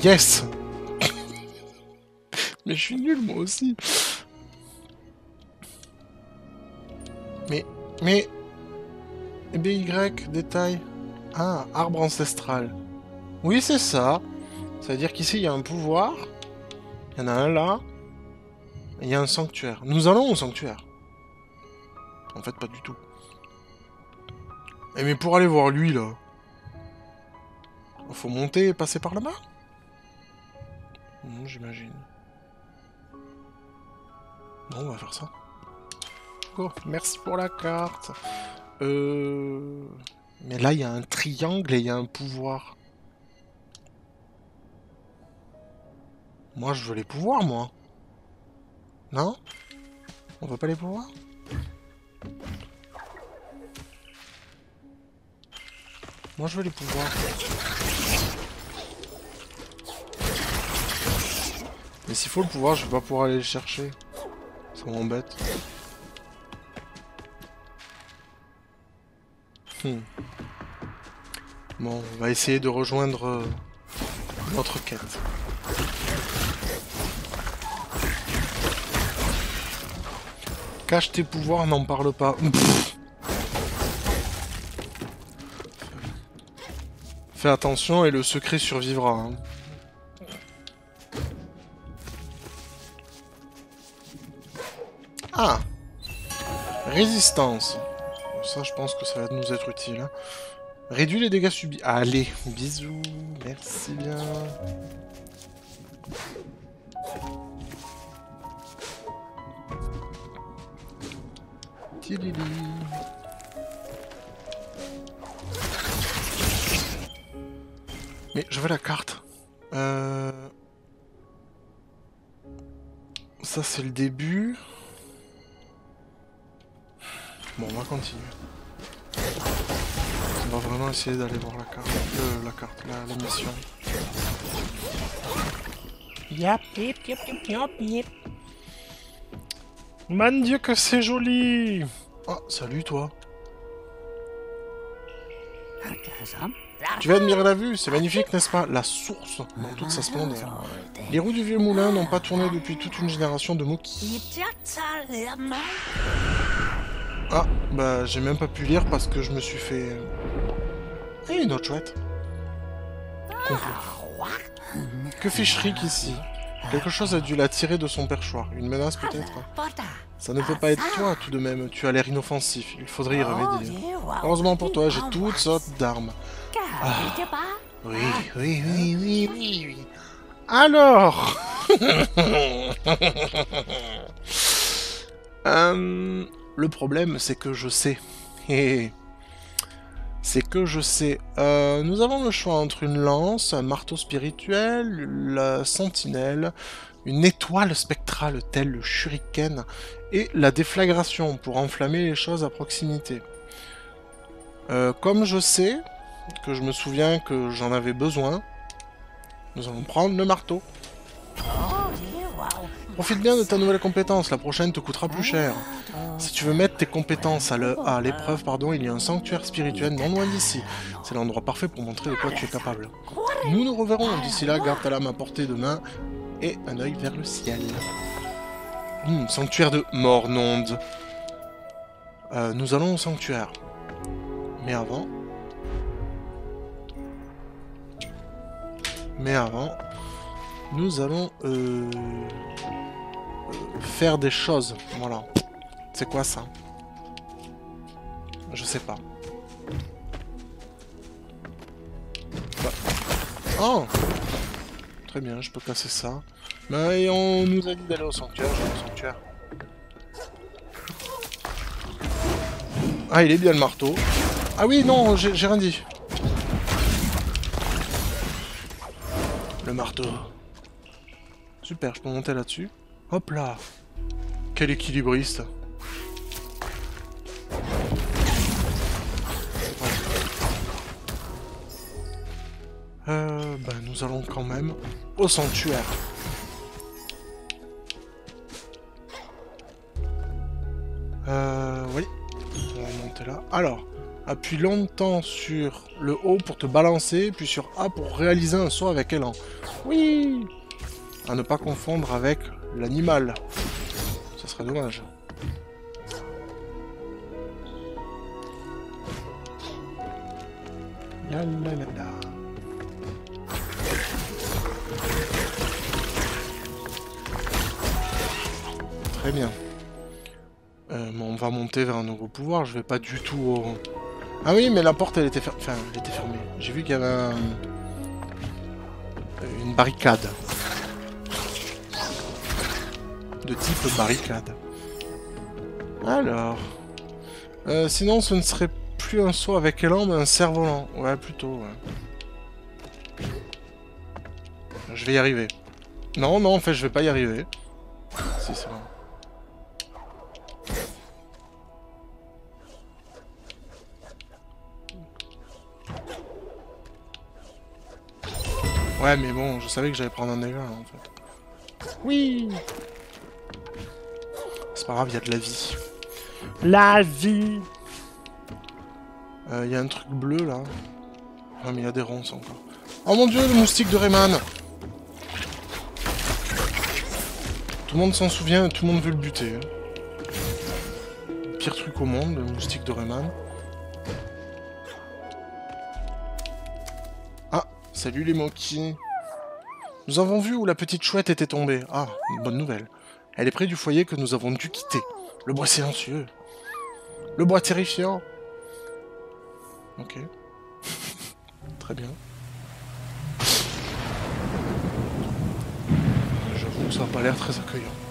Yes Mais je suis nul, moi aussi. Mais... Mais... BY, détail. Ah, arbre ancestral. Oui, c'est ça. Ça veut dire qu'ici, il y a un pouvoir. Il y en a un là. Il y a un sanctuaire. Nous allons au sanctuaire. En fait, pas du tout. Eh, mais pour aller voir lui, là... Faut monter et passer par là-bas? J'imagine. Bon, on va faire ça. Merci pour la carte. Euh... Mais là, il y a un triangle et il y a un pouvoir. Moi, je veux les pouvoirs, moi. Non? On veut pas les pouvoirs? Moi, je veux les pouvoirs. Mais s'il faut le pouvoir, je vais pas pouvoir aller le chercher. Ça m'embête. Hmm. Bon, on va essayer de rejoindre euh, notre quête. Cache tes pouvoirs, n'en parle pas. Fais attention et le secret survivra. Hein. Ah Résistance. Ça, je pense que ça va nous être utile. Hein. Réduit les dégâts subis. Allez, bisous. Merci bien. Mais je veux la carte. Euh... Ça, c'est le début. Bon, on va continuer. On va vraiment essayer d'aller voir la carte. Euh, la carte, la, la mission. Yap, yip, yip, yip, yip, yip. Man Dieu que c'est joli Oh, salut toi Tu vas admirer la vue, c'est magnifique, n'est-ce pas? La source, dans toute sa splendeur. Les roues du vieux moulin n'ont pas tourné depuis toute une génération de Moki. Ah, bah j'ai même pas pu lire parce que je me suis fait... Ah, une autre chouette. Que fait Shriek ici? Quelque chose a dû l'attirer de son perchoir. Une menace peut-être Ça ne peut pas être toi tout de même. Tu as l'air inoffensif. Il faudrait y remédier. Heureusement pour toi, j'ai toutes sortes d'armes. Ah. Oui, oui, oui, oui, oui. Alors euh, Le problème, c'est que je sais. C'est que je sais. Euh, nous avons le choix entre une lance, un marteau spirituel, la sentinelle, une étoile spectrale telle le shuriken, et la déflagration pour enflammer les choses à proximité. Euh, comme je sais, que je me souviens que j'en avais besoin, nous allons prendre le marteau. Profite bien de ta nouvelle compétence, la prochaine te coûtera plus cher. Si tu veux mettre tes compétences à l'épreuve, pardon, il y a un sanctuaire spirituel non loin d'ici. C'est l'endroit parfait pour montrer de quoi tu es capable. Nous nous reverrons. D'ici là, garde ta lame à portée de main et un œil vers le ciel. Hmm, sanctuaire de Mornonde. Euh, nous allons au sanctuaire. Mais avant, Mais avant, nous allons euh, faire des choses. Voilà. C'est quoi ça? Je sais pas. Bah. Oh Très bien, je peux casser ça. Mais on nous a dit d'aller au sanctuaire. Ah, il est bien le marteau. Ah oui, non, j'ai rien dit. le marteau. Super, je peux monter là-dessus. Hop là Quel équilibriste Euh, ben, nous allons quand même au sanctuaire. Euh, oui. On va monter là. Alors, Appuie longtemps sur le haut pour te balancer, puis sur A pour réaliser un saut avec élan. Oui À ne pas confondre avec l'animal. Ça serait dommage. Très bien. Euh, on va monter vers un nouveau pouvoir, je vais pas du tout au... Ah oui, mais la porte, elle était, enfin, elle était fermée. J'ai vu qu'il y avait une barricade. De type barricade. Alors... Euh, sinon, ce ne serait plus un saut avec élan, mais un cerf-volant. Ouais, plutôt, ouais. Je vais y arriver. Non, non, en fait, je vais pas y arriver. Si, c'est bon. Ouais, mais bon, je savais que j'allais prendre un dégât, en fait. Oui C'est pas grave, il y a de la vie. La vie Il euh, y a un truc bleu, là. Ah, mais il y a des ronces, encore. Oh mon dieu, le moustique de Rayman Tout le monde s'en souvient, tout le monde veut le buter. Hein. Pire truc au monde, le moustique de Rayman. Salut les monkeys. Nous avons vu où la petite chouette était tombée. Ah, une bonne nouvelle. Elle est près du foyer que nous avons dû quitter. Le bois silencieux. Le bois terrifiant. Ok. Très bien. J'avoue que ça n'a pas l'air très accueillant.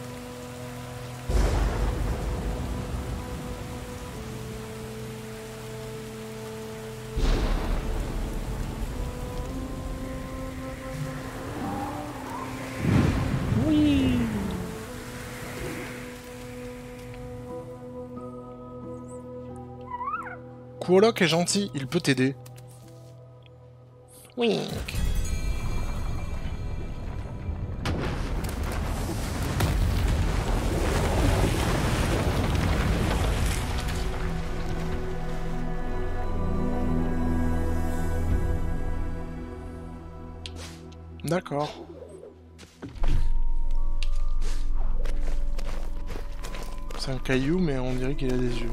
Quoloc est gentil, il peut t'aider. Wink. D'accord. C'est un caillou, mais on dirait qu'il a des yeux.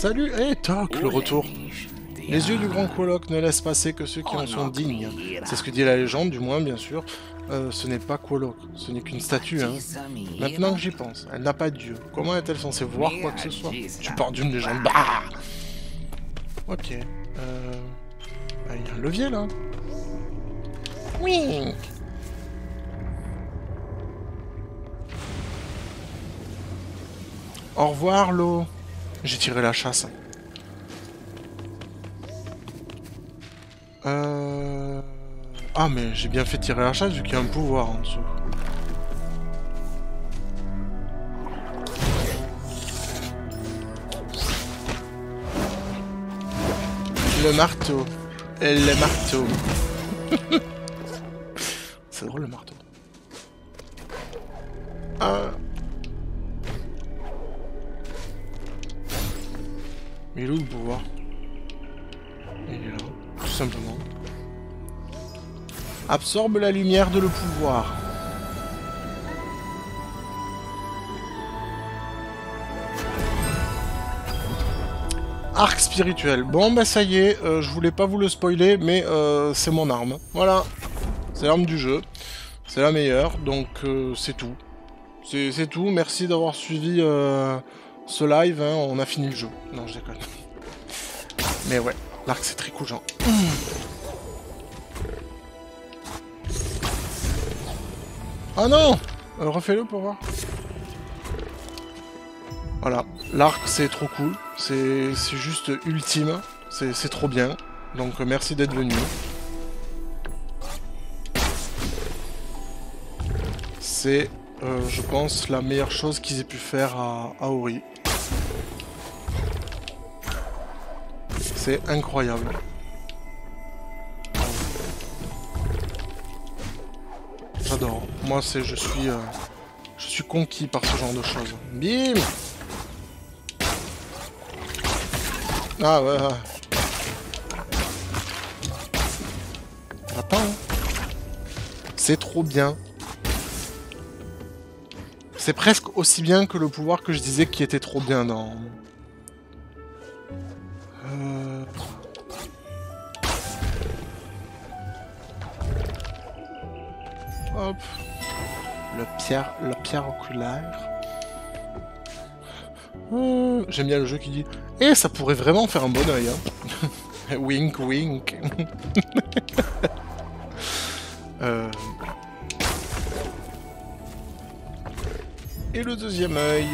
Salut, hé, toc, le retour. Les yeux du grand coloc ne laissent passer que ceux qui en sont dignes. C'est ce que dit la légende, du moins, bien sûr. Euh, ce n'est pas Quoloc, ce n'est qu'une statue, hein. Maintenant que j'y pense, elle n'a pas de dieu. Comment est-elle censée voir quoi que ce soit? Tu parles d'une légende. Bah Ok. Euh... bah, Il y a un levier, là. Oui Au revoir, l'eau. J'ai tiré la chasse. Euh... Ah, mais j'ai bien fait tirer la chasse vu qu'il y a un pouvoir en dessous. Le marteau. Le marteau. C'est drôle le marteau. Ah. Il est où le pouvoir? Il est là, tout simplement. Absorbe la lumière de le pouvoir. Arc spirituel. Bon, bah ça y est, euh, je voulais pas vous le spoiler, mais euh, c'est mon arme. Voilà. C'est l'arme du jeu. C'est la meilleure, donc euh, c'est tout. C'est tout, merci d'avoir suivi ce live, hein. on a fini le jeu. Non, je déconne. Mais ouais, l'arc c'est très cool, genre. Ah non Euh, Refais-le pour voir. Voilà, l'arc c'est trop cool, c'est juste ultime, c'est trop bien. Donc merci d'être venu. C'est, euh, je pense, la meilleure chose qu'ils aient pu faire à, à Ori. C'est incroyable. J'adore. Moi, c'est, je suis, euh, je suis conquis par ce genre de choses. Bim Ah ouais. ouais. Attends. C'est trop bien. C'est presque aussi bien que le pouvoir que je disais qui était trop bien dans... Euh... Hop. Le pierre, la pierre oculaire. Euh, J'aime bien le jeu qui dit Eh, ça pourrait vraiment faire un bon oeil. Hein. wink, wink. Euh, Et le deuxième œil.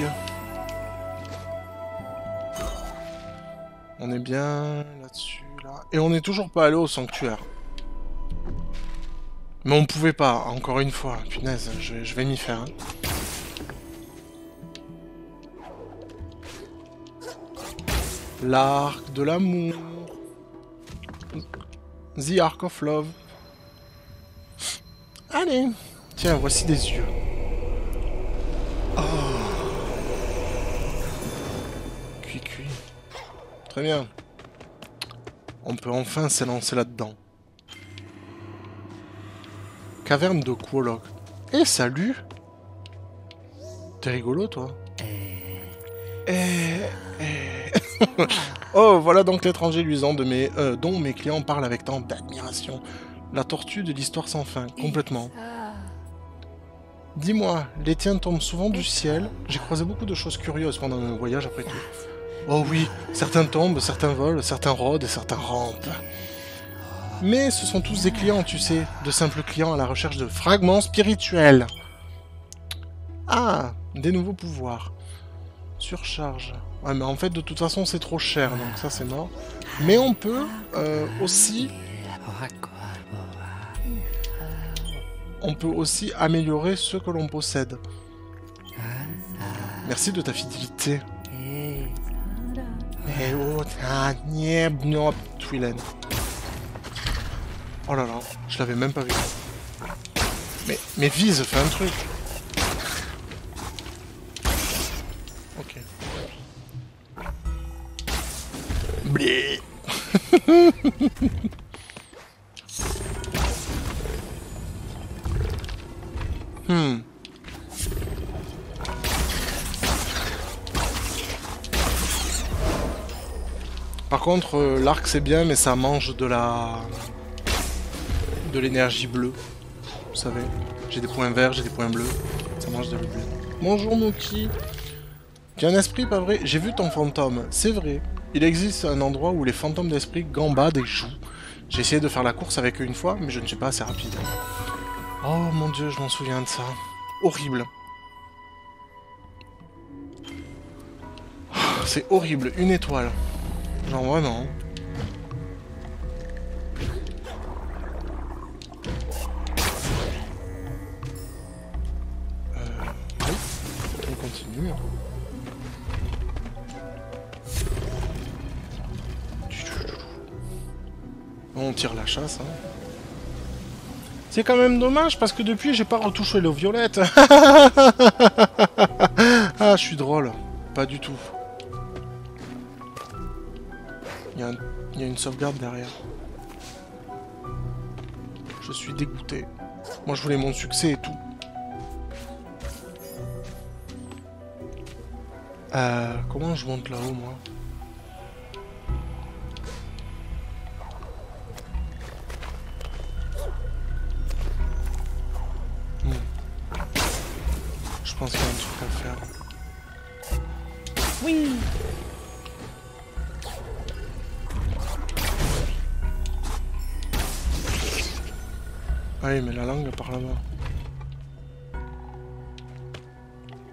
On est bien là-dessus, là. Et on n'est toujours pas allé au sanctuaire. Mais on pouvait pas, encore une fois. Punaise, je, vais m'y faire. hein. L'arc de l'amour. The Arc of Love. Allez. Tiens, voici des yeux. Oh. Très bien. On peut enfin s'élancer là-dedans. Caverne de Quoloc. Eh, salut T'es rigolo, toi Eh, eh. Oh, voilà donc l'étranger luisant de mes, euh, dont mes clients parlent avec tant d'admiration. La tortue de l'histoire sans fin, complètement. Dis-moi, les tiens tombent souvent du ciel J'ai croisé beaucoup de choses curieuses pendant mon voyage après tout. Oh oui, certains tombent, certains volent, certains rôdent et certains rampent. Mais ce sont tous des clients, tu sais, de simples clients à la recherche de fragments spirituels. Ah, des nouveaux pouvoirs. Surcharge. Ouais, mais en fait, de toute façon, c'est trop cher, donc ça, c'est mort. Mais on peut euh, aussi... On peut aussi améliorer ce que l'on possède. Merci de ta fidélité. Oh, Twilen. Oh là là, je l'avais même pas vu. Mais, mais vise, fais un truc. Ok. Blé. hmm. Contre, euh, l'arc c'est bien, mais ça mange de la... de l'énergie bleue. Vous savez, j'ai des points verts, j'ai des points bleus. Ça mange de la bleu. Bonjour Mookie. Tu as un esprit, pas vrai J'ai vu ton fantôme. C'est vrai. Il existe un endroit où les fantômes d'esprit gambadent et jouent. J'ai essayé de faire la course avec eux une fois, mais je ne suis pas assez rapide. Oh mon dieu, je m'en souviens de ça. Horrible. C'est horrible, une étoile. Genre vraiment. Euh, on continue. On tire la chasse. Hein. C'est quand même dommage parce que depuis j'ai pas retouché l'eau violette. ah, je suis drôle. Pas du tout. Il y, a une sauvegarde derrière. Je suis dégoûté. Moi, je voulais mon succès et tout. Euh, comment je monte là-haut, moi? Hmm. Je pense qu'il y a un truc à faire. Oui Ah oui, mais la langue par là-bas.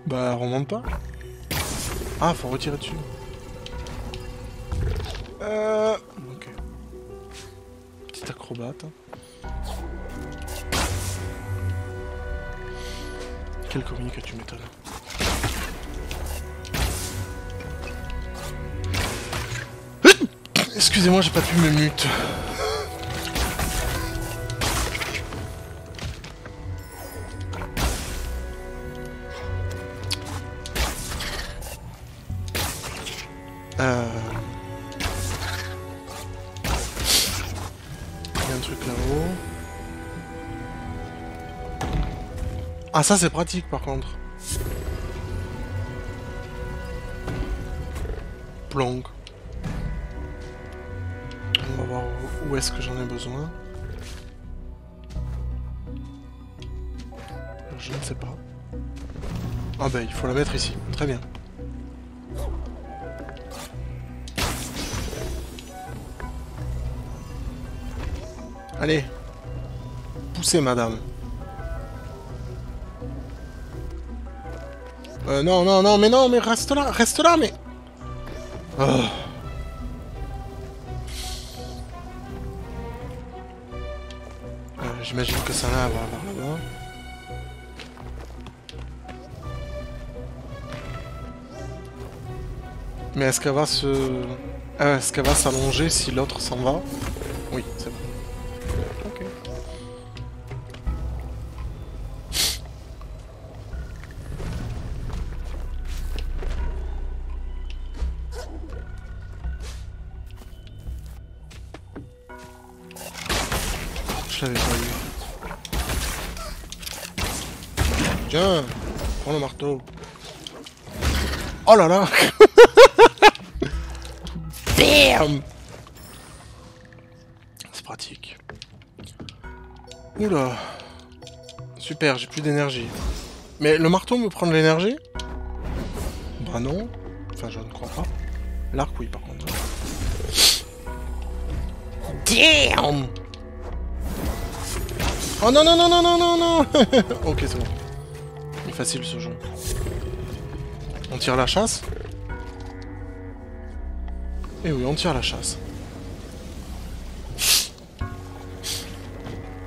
Bah, remonte pas. Ah, faut retirer dessus. Euh... Ok. Petit acrobate. Quel que tu m'étonnes. Excusez-moi, j'ai pas pu me mute. Ah ça c'est pratique par contre. Plonk. On va voir où est-ce que j'en ai besoin. Je ne sais pas. Ah bah il faut la mettre ici. Très bien. Allez. Poussez madame. Euh, non, non, non, mais non, mais reste là, reste là, mais... Oh. Euh, J'imagine que ça va avoir là-bas. Mais est-ce qu'elle va se... Euh, est-ce qu'elle va s'allonger si l'autre s'en va? Oui, c'est Oh là là Bam C'est pratique. Oula. Super, j'ai plus d'énergie. Mais le marteau me prend de l'énergie? Bah non. Enfin, je ne crois pas. L'arc, oui, par contre. Damn Oh non, non, non, non, non, non, non Ok, c'est bon. Il est facile ce jeu. On tire la chasse. Eh oui, on tire la chasse.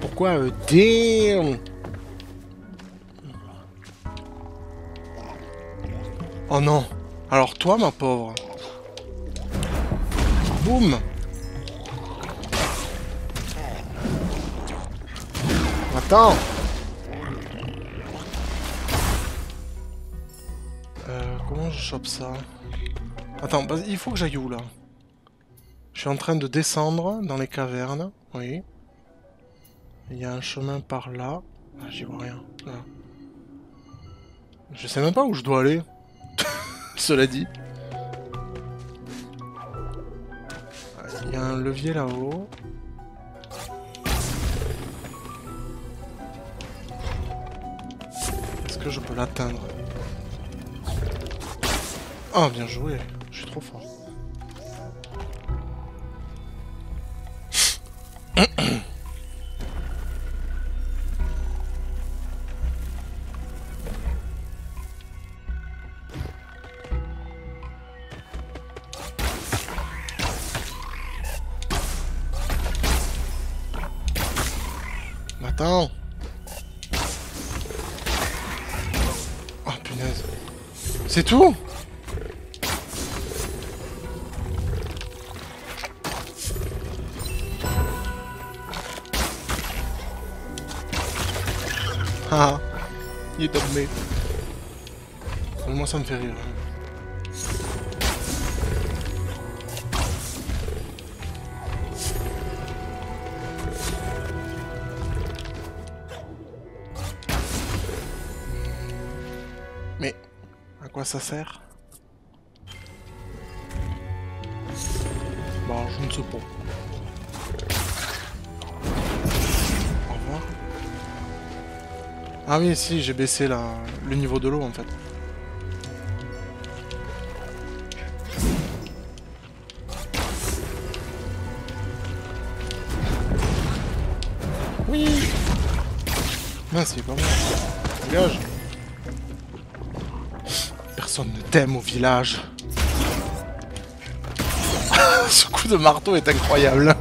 Pourquoi euh, Oh non. Alors toi, ma pauvre. Boum. Attends Ça Attends, il faut que j'aille où là? Je suis en train de descendre dans les cavernes, oui. Il y a un chemin par là. Ah, J'y vois rien. Je sais même pas où je dois aller. Cela dit. Il y a un levier là-haut. Est-ce que je peux l'atteindre? Oh, bien joué. Je suis trop fort. Attends. Oh punaise. C'est tout? Moi ça me fait rire. Mais à quoi ça sert? Ah oui, si, j'ai baissé le niveau de l'eau en fait. Oui Mince, il est pas moi. Dégage Personne ne t'aime au village. Ce coup de marteau est incroyable.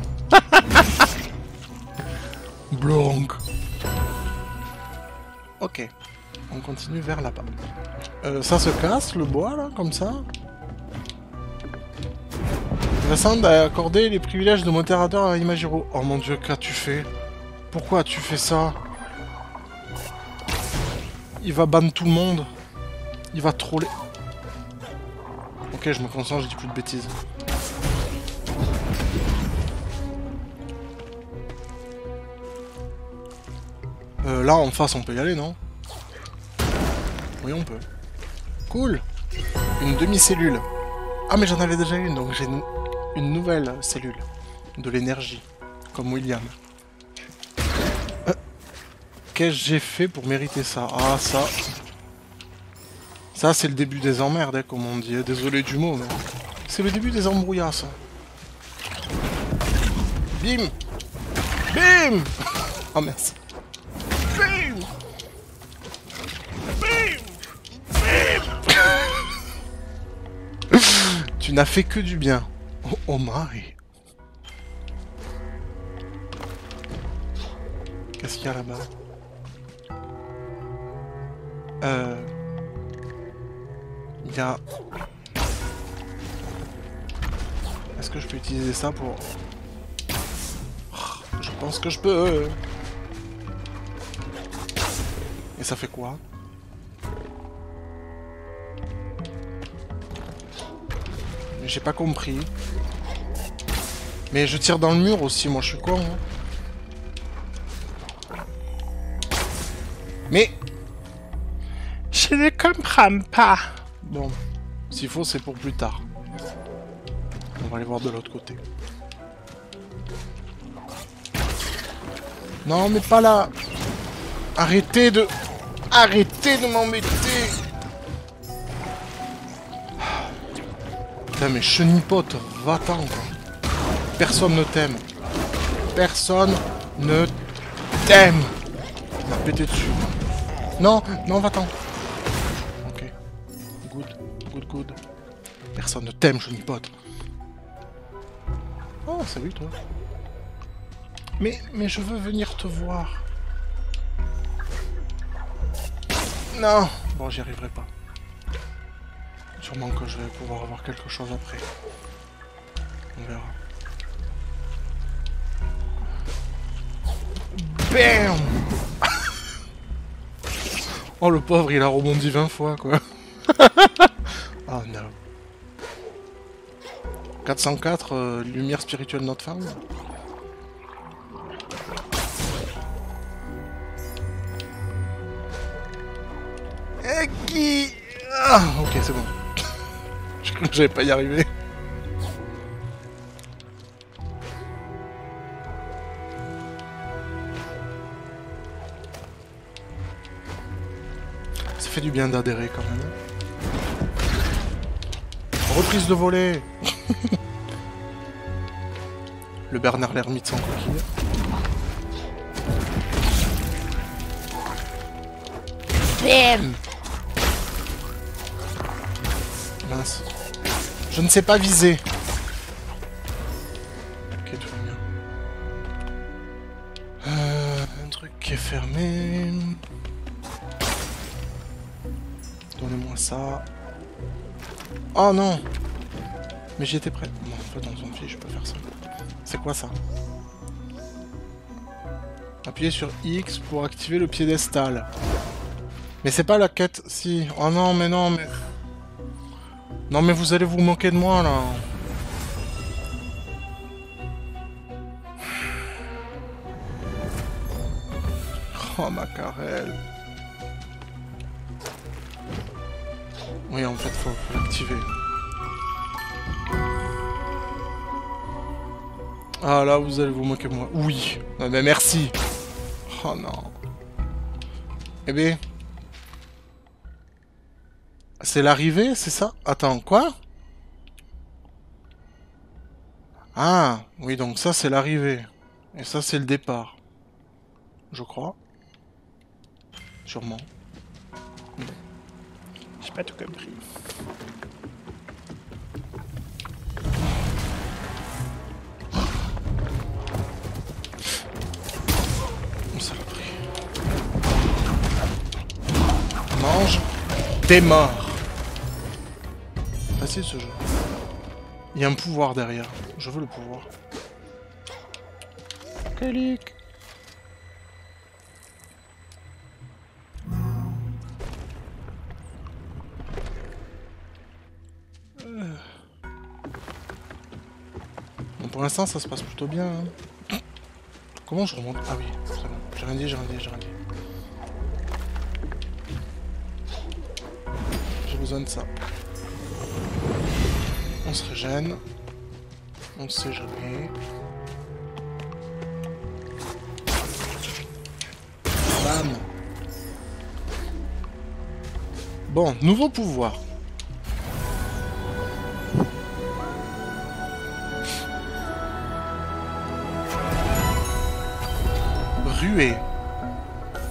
Vers là-bas. Euh, ça se casse, le bois, là, comme ça Vincent a accordé les privilèges de modérateur à Imagiro. Oh mon dieu, qu'as-tu fait? Pourquoi as-tu fait ça? Il va ban tout le monde. Il va troller. Ok, je me concentre, je dis plus de bêtises. Euh, là, en face, on peut y aller, non? On peut. Cool Une demi-cellule. Ah, mais j'en avais déjà une, donc j'ai une, nouvelle cellule. De l'énergie. Comme William. Euh, qu'est-ce que j'ai fait pour mériter ça? Ah, ça... Ça, c'est le début des emmerdes, hein, comme on dit. Désolé du mot, mais... C'est le début des embrouillasses. Bim Bim Oh, merci. Tu n'as fait que du bien. Oh, oh my Qu'est-ce qu'il y a là-bas? Euh... Il y a... Est-ce que je peux utiliser ça pour... Je pense que je peux. Et ça fait quoi? J'ai pas compris. Mais je tire dans le mur aussi, moi je suis con. Hein. Mais... Je ne comprends pas. Bon, s'il faut, c'est pour plus tard. On va aller voir de l'autre côté. Non, mais pas là Arrêtez de... Arrêtez de m'embêter Mais chenipote, va-t'en, quoi. Personne ne t'aime. Personne ne t'aime. m'a pété dessus. Non, non, va-t'en. Personne ne t'aime, je pote. Oh, salut toi. Mais, mais je veux venir te voir. Non Bon, j'y arriverai pas. Que je vais pouvoir avoir quelque chose après. On verra. BAM Oh le pauvre, il a rebondi 20 fois quoi. oh non. 404, euh, lumière spirituelle notre femme. Et qui? Ah, ok, c'est bon. J'allais pas y arriver. Ça fait du bien d'adhérer quand même. Reprise de volée Le Bernard l'ermite sans coquille. Bam Je ne sais pas viser. Ok, tout va bien. Euh, un truc qui est fermé. Donnez-moi ça. Oh non Mais j'y étais prêt. Bon, en fait, on s'en fiche, je peux faire ça. C'est quoi ça? Appuyez sur X pour activer le piédestal. Mais c'est pas la quête... Si. Oh non, mais non, mais... Non, mais vous allez vous moquer de moi, là. Oh, ma carrelle. Oui, en fait, faut, l'activer. Ah, là, vous allez vous moquer de moi. Oui. Ah, mais merci. Oh, non. Eh bien... C'est l'arrivée, c'est ça? Attends, quoi? Ah, oui, donc ça, c'est l'arrivée. Et ça, c'est le départ. Je crois. Sûrement. J'ai pas tout compris. Mange. T'es mort. Facile ce jeu. Il y a un pouvoir derrière. Je veux le pouvoir. Clic. Bon, pour l'instant, ça se passe plutôt bien. hein. Comment je remonte? Ah oui, c'est bon. J'ai rien dit, j'ai rien dit, j'ai rien dit. J'ai besoin de ça. On se régène. On sait jamais. Bam Bon, nouveau pouvoir. Ruée.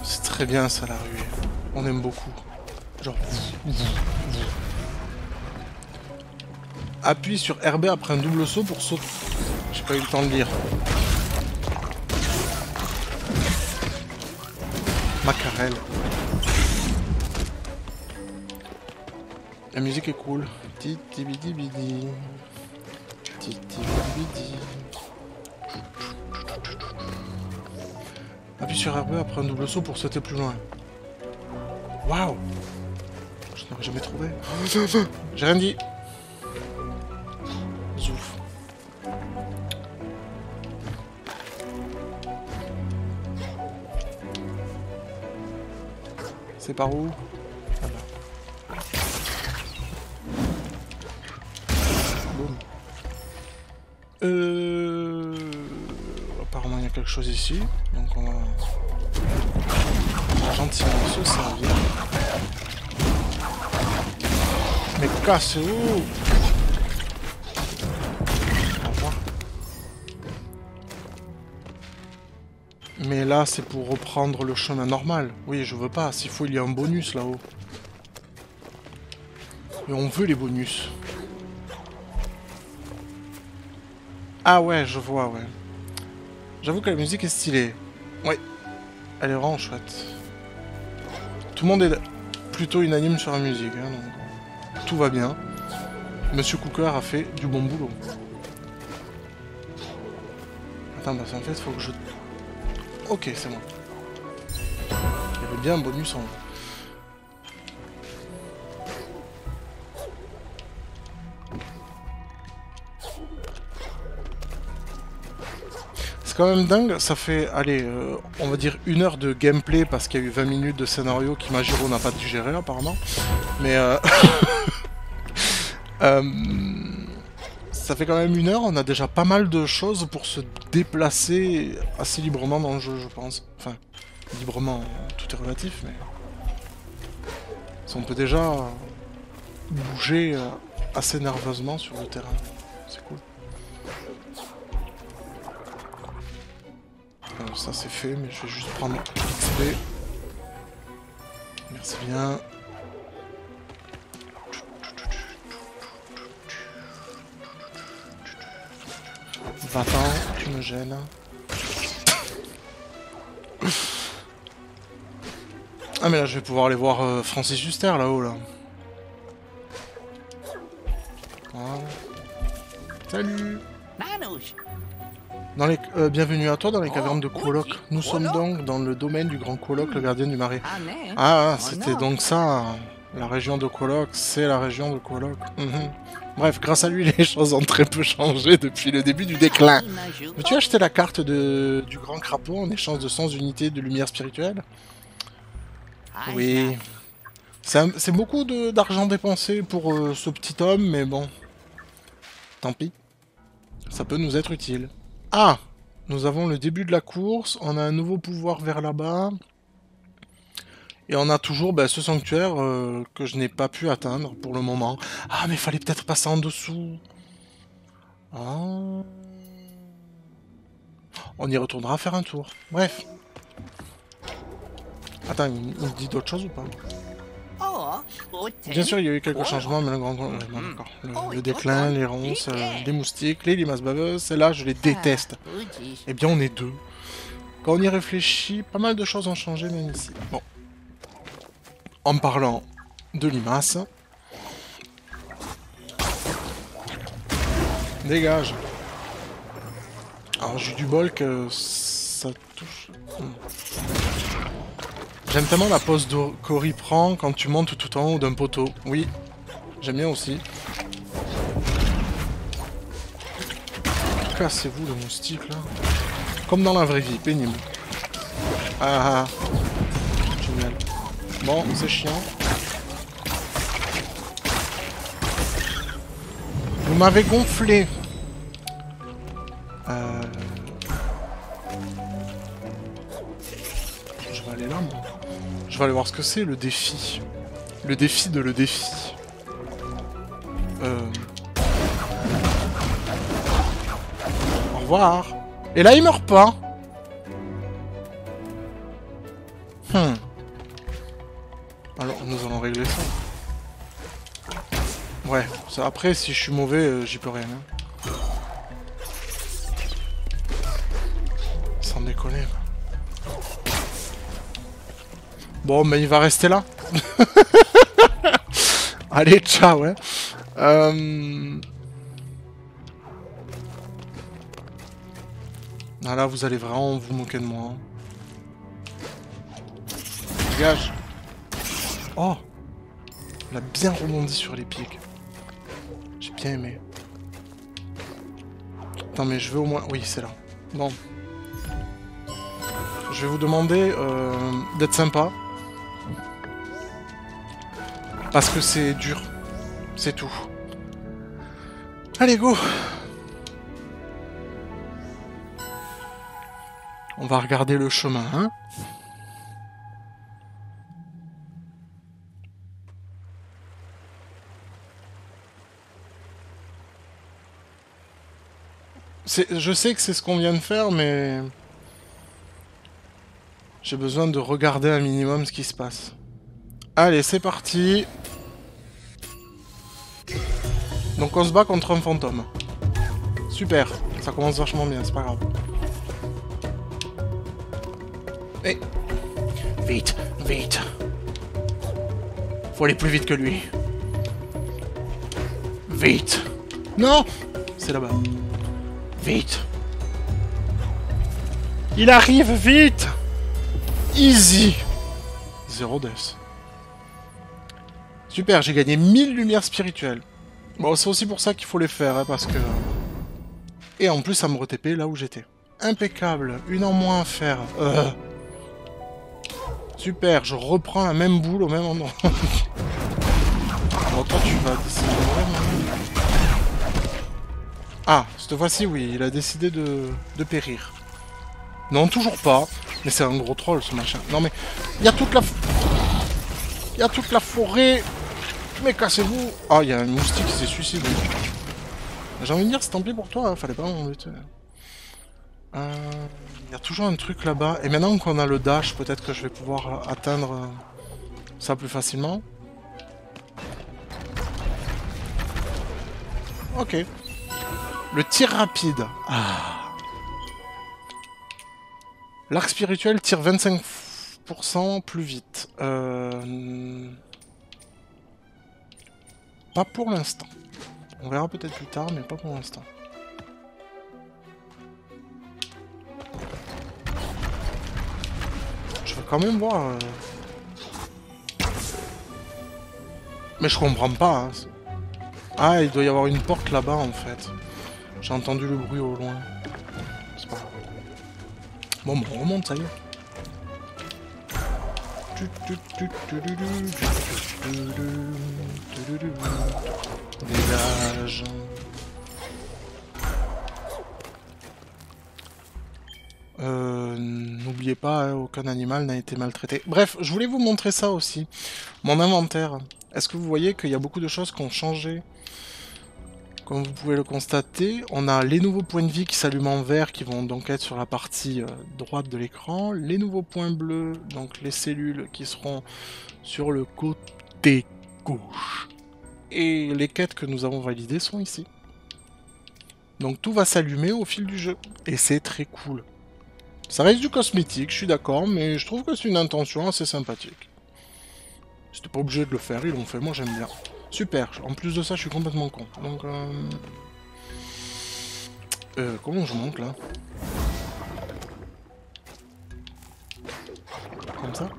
C'est très bien ça la ruée. On aime beaucoup. Genre... Appuie sur RB après un double saut pour sauter. J'ai pas eu le temps de lire. Macarel. La musique est cool. Titi. Appuie sur RB après un double saut pour sauter plus loin. Waouh Je n'aurais jamais trouvé. J'ai rien dit. C'est par où. Boum. Euh... Apparemment, il y a quelque chose ici. Donc, on va gentiment se servir. Mais cassez-vous Mais là, c'est pour reprendre le chemin normal. Oui, je veux pas. S'il faut, il y a un bonus là-haut. Et on veut les bonus. Ah ouais, je vois, ouais. J'avoue que la musique est stylée. Ouais. Elle est vraiment chouette. Tout le monde est plutôt unanime sur la musique, hein, donc tout va bien. Monsieur Cooker a fait du bon boulot. Attends, parce qu'en fait, faut que je... Ok, c'est bon. Il y avait bien un bonus en haut. C'est quand même dingue, ça fait, allez, euh, on va dire une heure de gameplay parce qu'il y a eu 20 minutes de scénario qui Majiro n'a pas digéré apparemment. Mais euh... euh, ça fait quand même une heure, on a déjà pas mal de choses pour se déplacer assez librement dans le jeu, je pense. Enfin, librement, tout est relatif, mais... On peut déjà bouger euh, assez nerveusement sur le terrain. C'est cool. Alors ça c'est fait, mais je vais juste prendre XP. Merci bien. Va-t'en, tu me gênes. Ah mais là je vais pouvoir aller voir euh, Francis Huster là-haut là. Voilà. Salut dans les, euh, Bienvenue à toi dans les cavernes de Kolok. Nous sommes donc dans le domaine du grand Kolok, le gardien du marais. Ah, c'était donc ça. La région de Kolok, c'est la région de Kolok. Mhm. Bref, grâce à lui, les choses ont très peu changé depuis le début du déclin. Veux-tu acheter la carte du grand crapaud en échange de 100 unités de lumière spirituelle? Oui. C'est beaucoup d'argent dépensé pour euh, ce petit homme, mais bon. Tant pis. Ça peut nous être utile. Ah Nous avons le début de la course, on a un nouveau pouvoir vers là-bas. Et on a toujours ben, ce sanctuaire euh, que je n'ai pas pu atteindre pour le moment. Ah, mais il fallait peut-être passer en dessous. Ah. On y retournera faire un tour. Bref. Attends, il, dit d'autres choses ou pas? Oh, Bien sûr, il y a eu quelques changements, mais le grand... Euh, le, oh, le, déclin, les ronces, euh, les moustiques, les limaces baveuses, celles-là, je les déteste. Ah, eh bien, on est deux. Quand on y réfléchit, pas mal de choses ont changé, même ici. Bon en parlant de limaces. Dégage. Alors j'ai du bol que ça touche. Hmm. J'aime tellement la pose Cory prend quand tu montes tout en haut d'un poteau. Oui, j'aime bien aussi. Cassez-vous le moustique là. Comme dans la vraie vie, pénible. Ah ah. Bon, c'est chiant. Vous m'avez gonflé. Euh... Je vais aller là, moi. Je vais aller voir ce que c'est, le défi. Le défi de le défi. Euh... Au revoir. Et là, il meurt pas. Hmm. Alors, nous allons régler ça. Ouais, après, si je suis mauvais, euh, j'y peux rien. Hein. Sans déconner. Bon, mais il va rester là. Allez, ciao, ouais. Euh... Ah là, vous allez vraiment vous moquer de moi. Hein. Dégage. Oh Il a bien rebondi sur les pics. J'ai bien aimé. Attends, mais je veux au moins... Oui, c'est là. Bon. Je vais vous demander euh, d'être sympa. Parce que c'est dur. C'est tout. Allez, go On va regarder le chemin, hein Je sais que c'est ce qu'on vient de faire, mais... J'ai besoin de regarder un minimum ce qui se passe. Allez, c'est parti Donc on se bat contre un fantôme. Super, ça commence vachement bien, c'est pas grave. Eh Vite, vite Faut aller plus vite que lui. Vite Non C'est là-bas. Vite Il arrive vite Easy Zéro death. Super, j'ai gagné 1000 lumières spirituelles. Bon, c'est aussi pour ça qu'il faut les faire, hein, parce que... Et en plus, ça me retépait là où j'étais. Impeccable, une en moins à faire. Euh. Super, je reprends la même boule au même endroit. bon, toi, tu vas décider de Ah, cette fois-ci, oui, il a décidé de, périr. Non, toujours pas. Mais c'est un gros troll, ce machin. Non, mais... Il y a toute la... Il y a toute la forêt mais cassez-vous Ah, il y a un moustique qui s'est suicidé. J'ai envie de dire, c'est tant pis pour toi, hein, fallait pas m'embêter. Euh, il y a toujours un truc là-bas. Et maintenant qu'on a le dash, peut-être que je vais pouvoir atteindre euh, ça plus facilement. Ok. Le tir rapide. Ah. L'arc spirituel tire 25% plus vite. Euh... Pas pour l'instant. On verra peut-être plus tard, mais pas pour l'instant. Je vais quand même voir... Euh. Mais je comprends pas. Hein. Ah, il doit y avoir une porte là-bas, en fait. J'ai entendu le bruit au loin. C'est pas grave. Bon, on remonte, ça y est. Dégage. Euh, N'oubliez pas, hein, aucun animal n'a été maltraité. Bref, je voulais vous montrer ça aussi. Mon inventaire. Est-ce que vous voyez qu'il y a beaucoup de choses qui ont changé comme vous pouvez le constater, on a les nouveaux points de vie qui s'allument en vert qui vont donc être sur la partie euh, droite de l'écran, les nouveaux points bleus, donc les cellules qui seront sur le côté gauche. Et les quêtes que nous avons validées sont ici. Donc tout va s'allumer au fil du jeu. Et c'est très cool. Ça reste du cosmétique, je suis d'accord, mais je trouve que c'est une intention assez sympathique. C'était pas obligé de le faire, ils l'ont fait, moi j'aime bien. Super. En plus de ça, je suis complètement con. Donc, euh... Euh, comment je monte, là? Comme ça?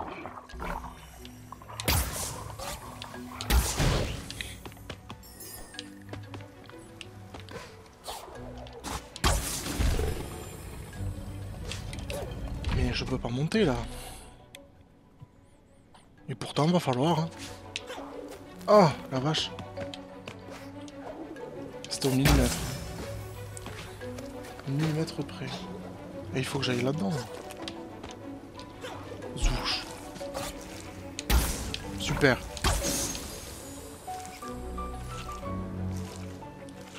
Mais je peux pas monter, là. Et pourtant, va falloir, hein. Oh, la vache. C'est au millimètre. Millimètre près. Et il faut que j'aille là-dedans. Zouch. Super.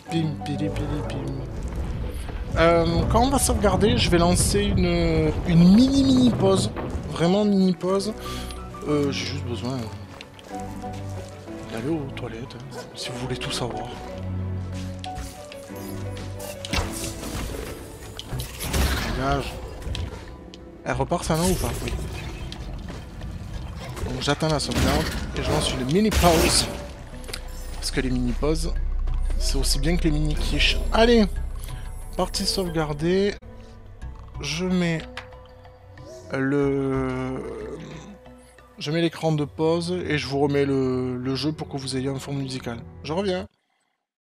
Pim, pili, pili, pim. Euh, quand on va sauvegarder, je vais lancer une, mini mini pause. Vraiment mini pause. Euh, J'ai juste besoin aller aux toilettes, si vous voulez tout savoir. Dégage. Elle repart ça non ou pas? Oui. Donc j'attends la sauvegarde et je lance une mini pause. Parce que les mini pauses, c'est aussi bien que les mini quiches. Allez Partie sauvegardée. Je mets le je mets l'écran de pause et je vous remets le, jeu pour que vous ayez un fond musical. Je reviens.